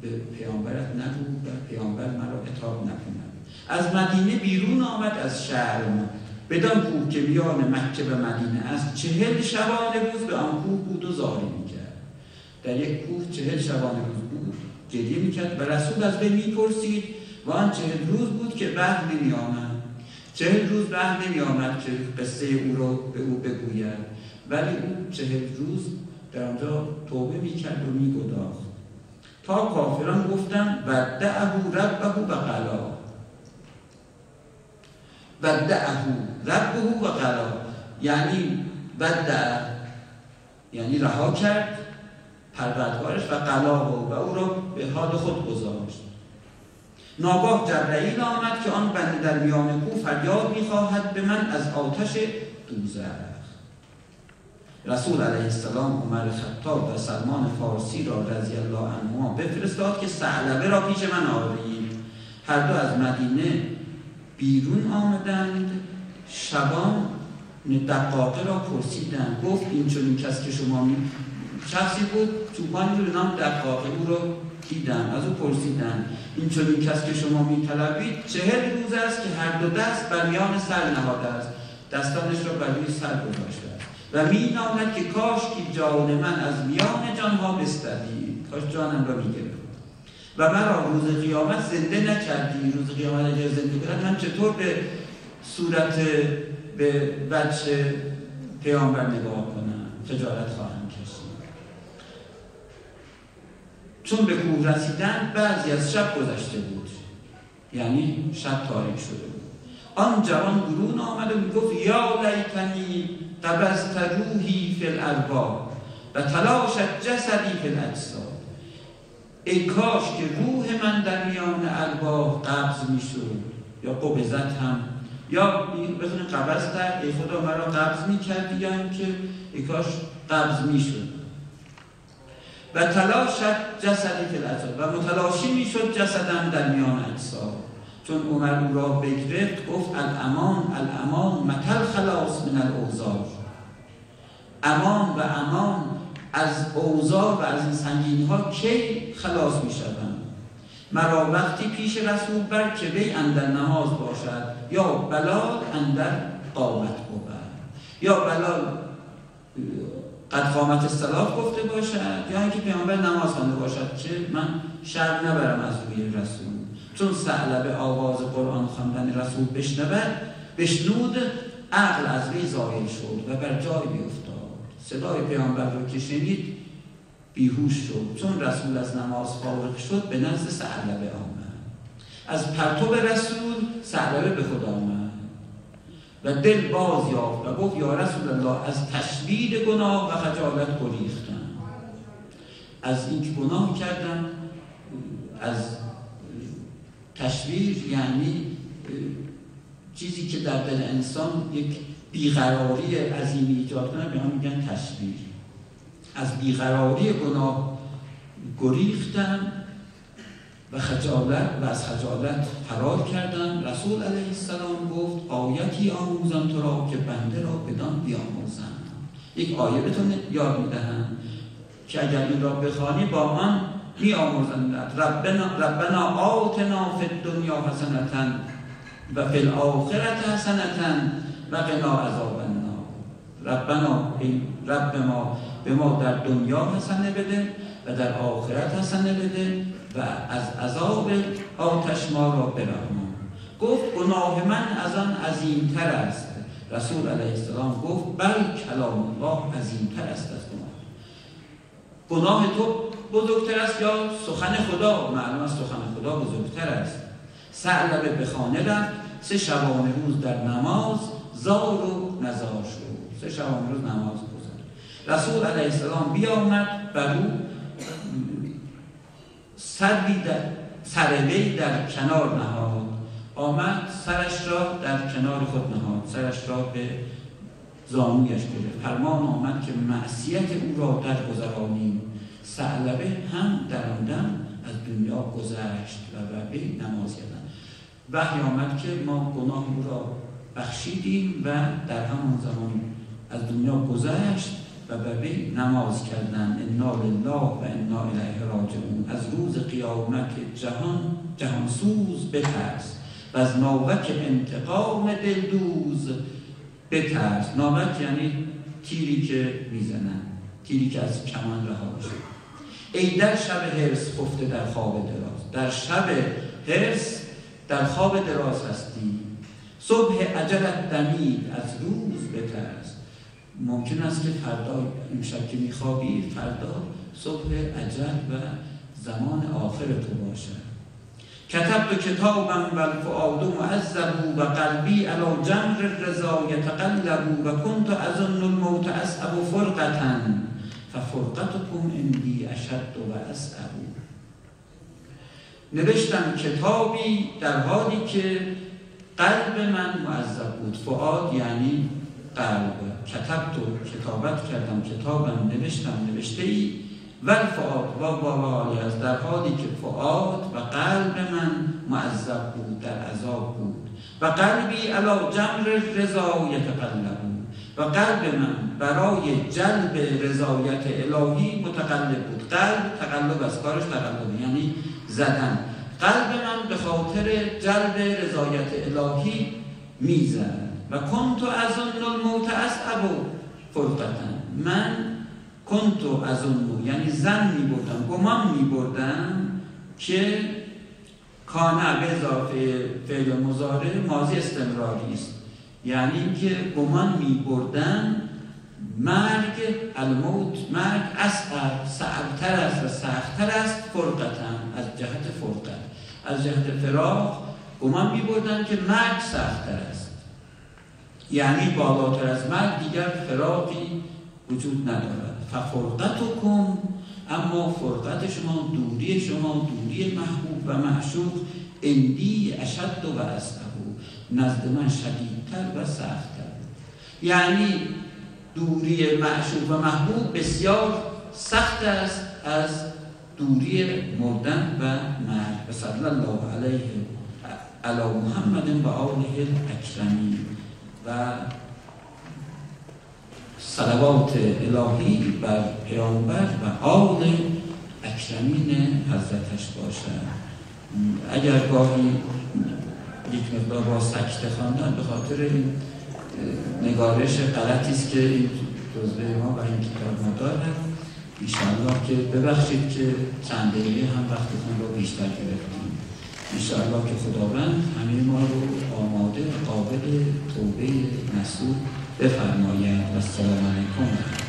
به پیامبرت نگو و پیامبر مرا اتاب نکند. از مدینه بیرون آمد از شهر بدان کوه که بیان مکه به مدینه است چهل شبانه روز به آن کوه بود و زاری می‌کرد. در یک کوه چهل شبانه روز بود گریه می‌کرد و رسول از وی می‌پرسید و آن چهل روز بود که بعد نمی آمد چهل روز بعد نمی آمد که قصه او رو به او بگوید ولی او چهل روز در آنجا توبه می‌کرد و میگداخت. تا کافران گفتن و دعهو ربهو و قلا. و دعهو ربهو و قلا. یعنی و یعنی رها کرد پروردگارش و قلا و او را به حال خود گذاشت. ناگاه جبرئیل آمد که آن بنده در میان کو فریاد می‌خواهد به من از آتش دوزخ. رسول علیه السلام عمر خطاب و سلمان فارسی را رضی الله عنهما بفرستاد که سعلبه را پیش من آورید. هر دو از مدینه بیرون آمدند. شبان دقاقه را پرسیدند. گفت این چون کس که شما می شخصی بود؟ چوپانی رو نام دقاقه او رو دیدن از او پرسیدن این چون کس که شما می طلبید؟ چهل روز است که هر دو دست بر میان سر نهاده است. دستانش را بر سر گذاشته و می نامد که کاش که جان من از میان جانها بستدی. کاش جانم را می و مرا روز قیامت زنده نکردی. روز قیامت اگر زنده کنم من چطور به صورت به بچه پیامبر نگاه کنم؟ خجالت خواهم کشید. چون به کوه رسیدن بعضی از شب گذشته بود. یعنی شب تاریک شده بود. آن جوان برون آمد و می‌گفت یا لیتنی قبضت روحی فی الارباب و تلاشت جسدی فی الاجساد. ای کاش که روح من در میان ارباب قبض می‌شد یا قبضت هم. یا بخونه قبض در ای خدا مرا قبض می‌کردی یا اینکه ای کاش قبض می‌شد. و تلاشت جسدی فی و متلاشی می‌شد جسدم در میان اجساد. چون عمر او را بگرفت گفت الامان الامان متل خلاص من الاوزار امان و امان از اوزار و از این سنگینی ها کی خلاص می شوند مرا وقتی پیش رسول بر که وی اندر نماز باشد یا بلال اندر قامت بود؟ یا بلال قد قامت الصلاه گفته باشد یا اینکه پیامبر نماز خوانده باشد که من شر نبرم از روی رسول. چون سعلب آواز قرآن خواندن رسول بشنود بشنود عقل از وی زایل شد و بر جای بیفتاد. صدای پیامبر رو که شنید بیهوش شد. چون رسول از نماز فارغ شد به نزد سعلبه آمد. از پرتو رسول سعلبه به خدا آمد. و دل باز یافت و گفت یا رسول الله از تشدید گناه و خجالت گریختم. از اینکه گناه کردم از تشویر یعنی چیزی که در دل انسان یک بیقراری عظیمی ایجاد کنه به هم میگن تشویر از بیقراری گناه گریختن و خجالت و از خجالت فرار کردن. رسول علیه السلام گفت آیتی آموزم تو را که بنده را بدان بیاموزم. یک آیه بتونه یاد می‌دهم که اگر این را بخوانی با آن می آموزند ربنا, ربنا آتنا فی الدنیا حسنتا و فی الاخرت حسنتا و قنا عذاب النار. ربنا رب ما به ما در دنیا حسنه بده و در آخرت حسنه بده و از عذاب آتش ما را برهمان گفت گناه من از آن عظیمتر است. رسول علیه السلام گفت بل کلام الله عظیمتر است از گناه. گناه تو بزرگتر است یا سخن خدا؟ معلوم است سخن خدا بزرگتر است. سعلبه به خانه رفت سه شبانه روز در نماز زار و نزار شد. سه شبانه روز نماز گذارد رسول علیه السلام بیامد بر او سروی در سر در کنار نهاد. آمد سرش را در کنار خود نهاد. سرش را به زانویش گرفت. فرمان آمد که معصیت او را در گذرانیم. سعلبه هم در آن دم از دنیا گذشت و به نماز کردن. وحی آمد که ما گناه او را بخشیدیم و در همان زمان از دنیا گذشت و به نماز کردن. انا لله و انا الیه راجعون. از روز قیامت جهان جهان سوز بترس و از ناوک انتقام دلدوز بترس. ناوک یعنی تیری که می‌زنن تیری که از کمان رها بشه ای در شب هرس خفته در خواب دراز. در شب هرس در خواب دراز هستی. صبح عجلت دمید از روز بترس. ممکن است که فردا امشب که میخوابی فردا صبح عجل و زمان آخر تو باشد کتبت کتابم و الفؤاد معذب و قلبی علی جمر الرضا یتقلب و کنت اظن الموت اسعب فرقتا ففرقتكم اندی اشد و اسعب نوشتم کتابی در حالی که قلب من معذب بود. فعاد یعنی قلب. کتب تو کتابت کردم کتابم نوشتم نوشته ای و فعاد و بالا از در حالی که فعاد و قلب من معذب بود در عذاب بود. و قلبی علا جمر رضا بود و قلب من برای جلب رضایت الهی متقلب بود. قلب تقلب از کارش تقلب یعنی زدن. قلب من به خاطر جلب رضایت الهی می‌زد. و کنتو از اون الموت از ابو فرقتن من کنتو از اون یعنی زن می بردم گمان می بردم که کانه به اضافه فعل مزاره ماضی استمراری است. یعنی که گمان می بردم مرگ الموت مرگ اسعب سعبتر است و سختتر است فرقتن از جهت فرقت. از جهت فراغ گمان می بردن که مرگ سختتر است. یعنی بالاتر از مرگ دیگر فراغی وجود ندارد. ففرقتکم اما فرقت شما دوری شما دوری محبوب و معشوق اندی اشد و اسعبو نزد من شدیدتر و سختتر یعنی دوری معشوق و محبوب بسیار سخت است از دوری مردن و مرگ. صلی الله علیه علی محمد و آله اکرمی و صلوات الهی بر پیامبر و آل اکرمین حضرتش باشد. اگر گاهی یک مقدار با سکته خواندن به خاطر این نگارش غلطی است که این ما و این کتاب ما دارد ایشالله که ببخشید که چند دقیقه هم وقتتون رو بیشتر گرفتیم. ایشالله که خداوند همه ما رو آماده قابل توبه نسود بفرماید. و السلام علیکم.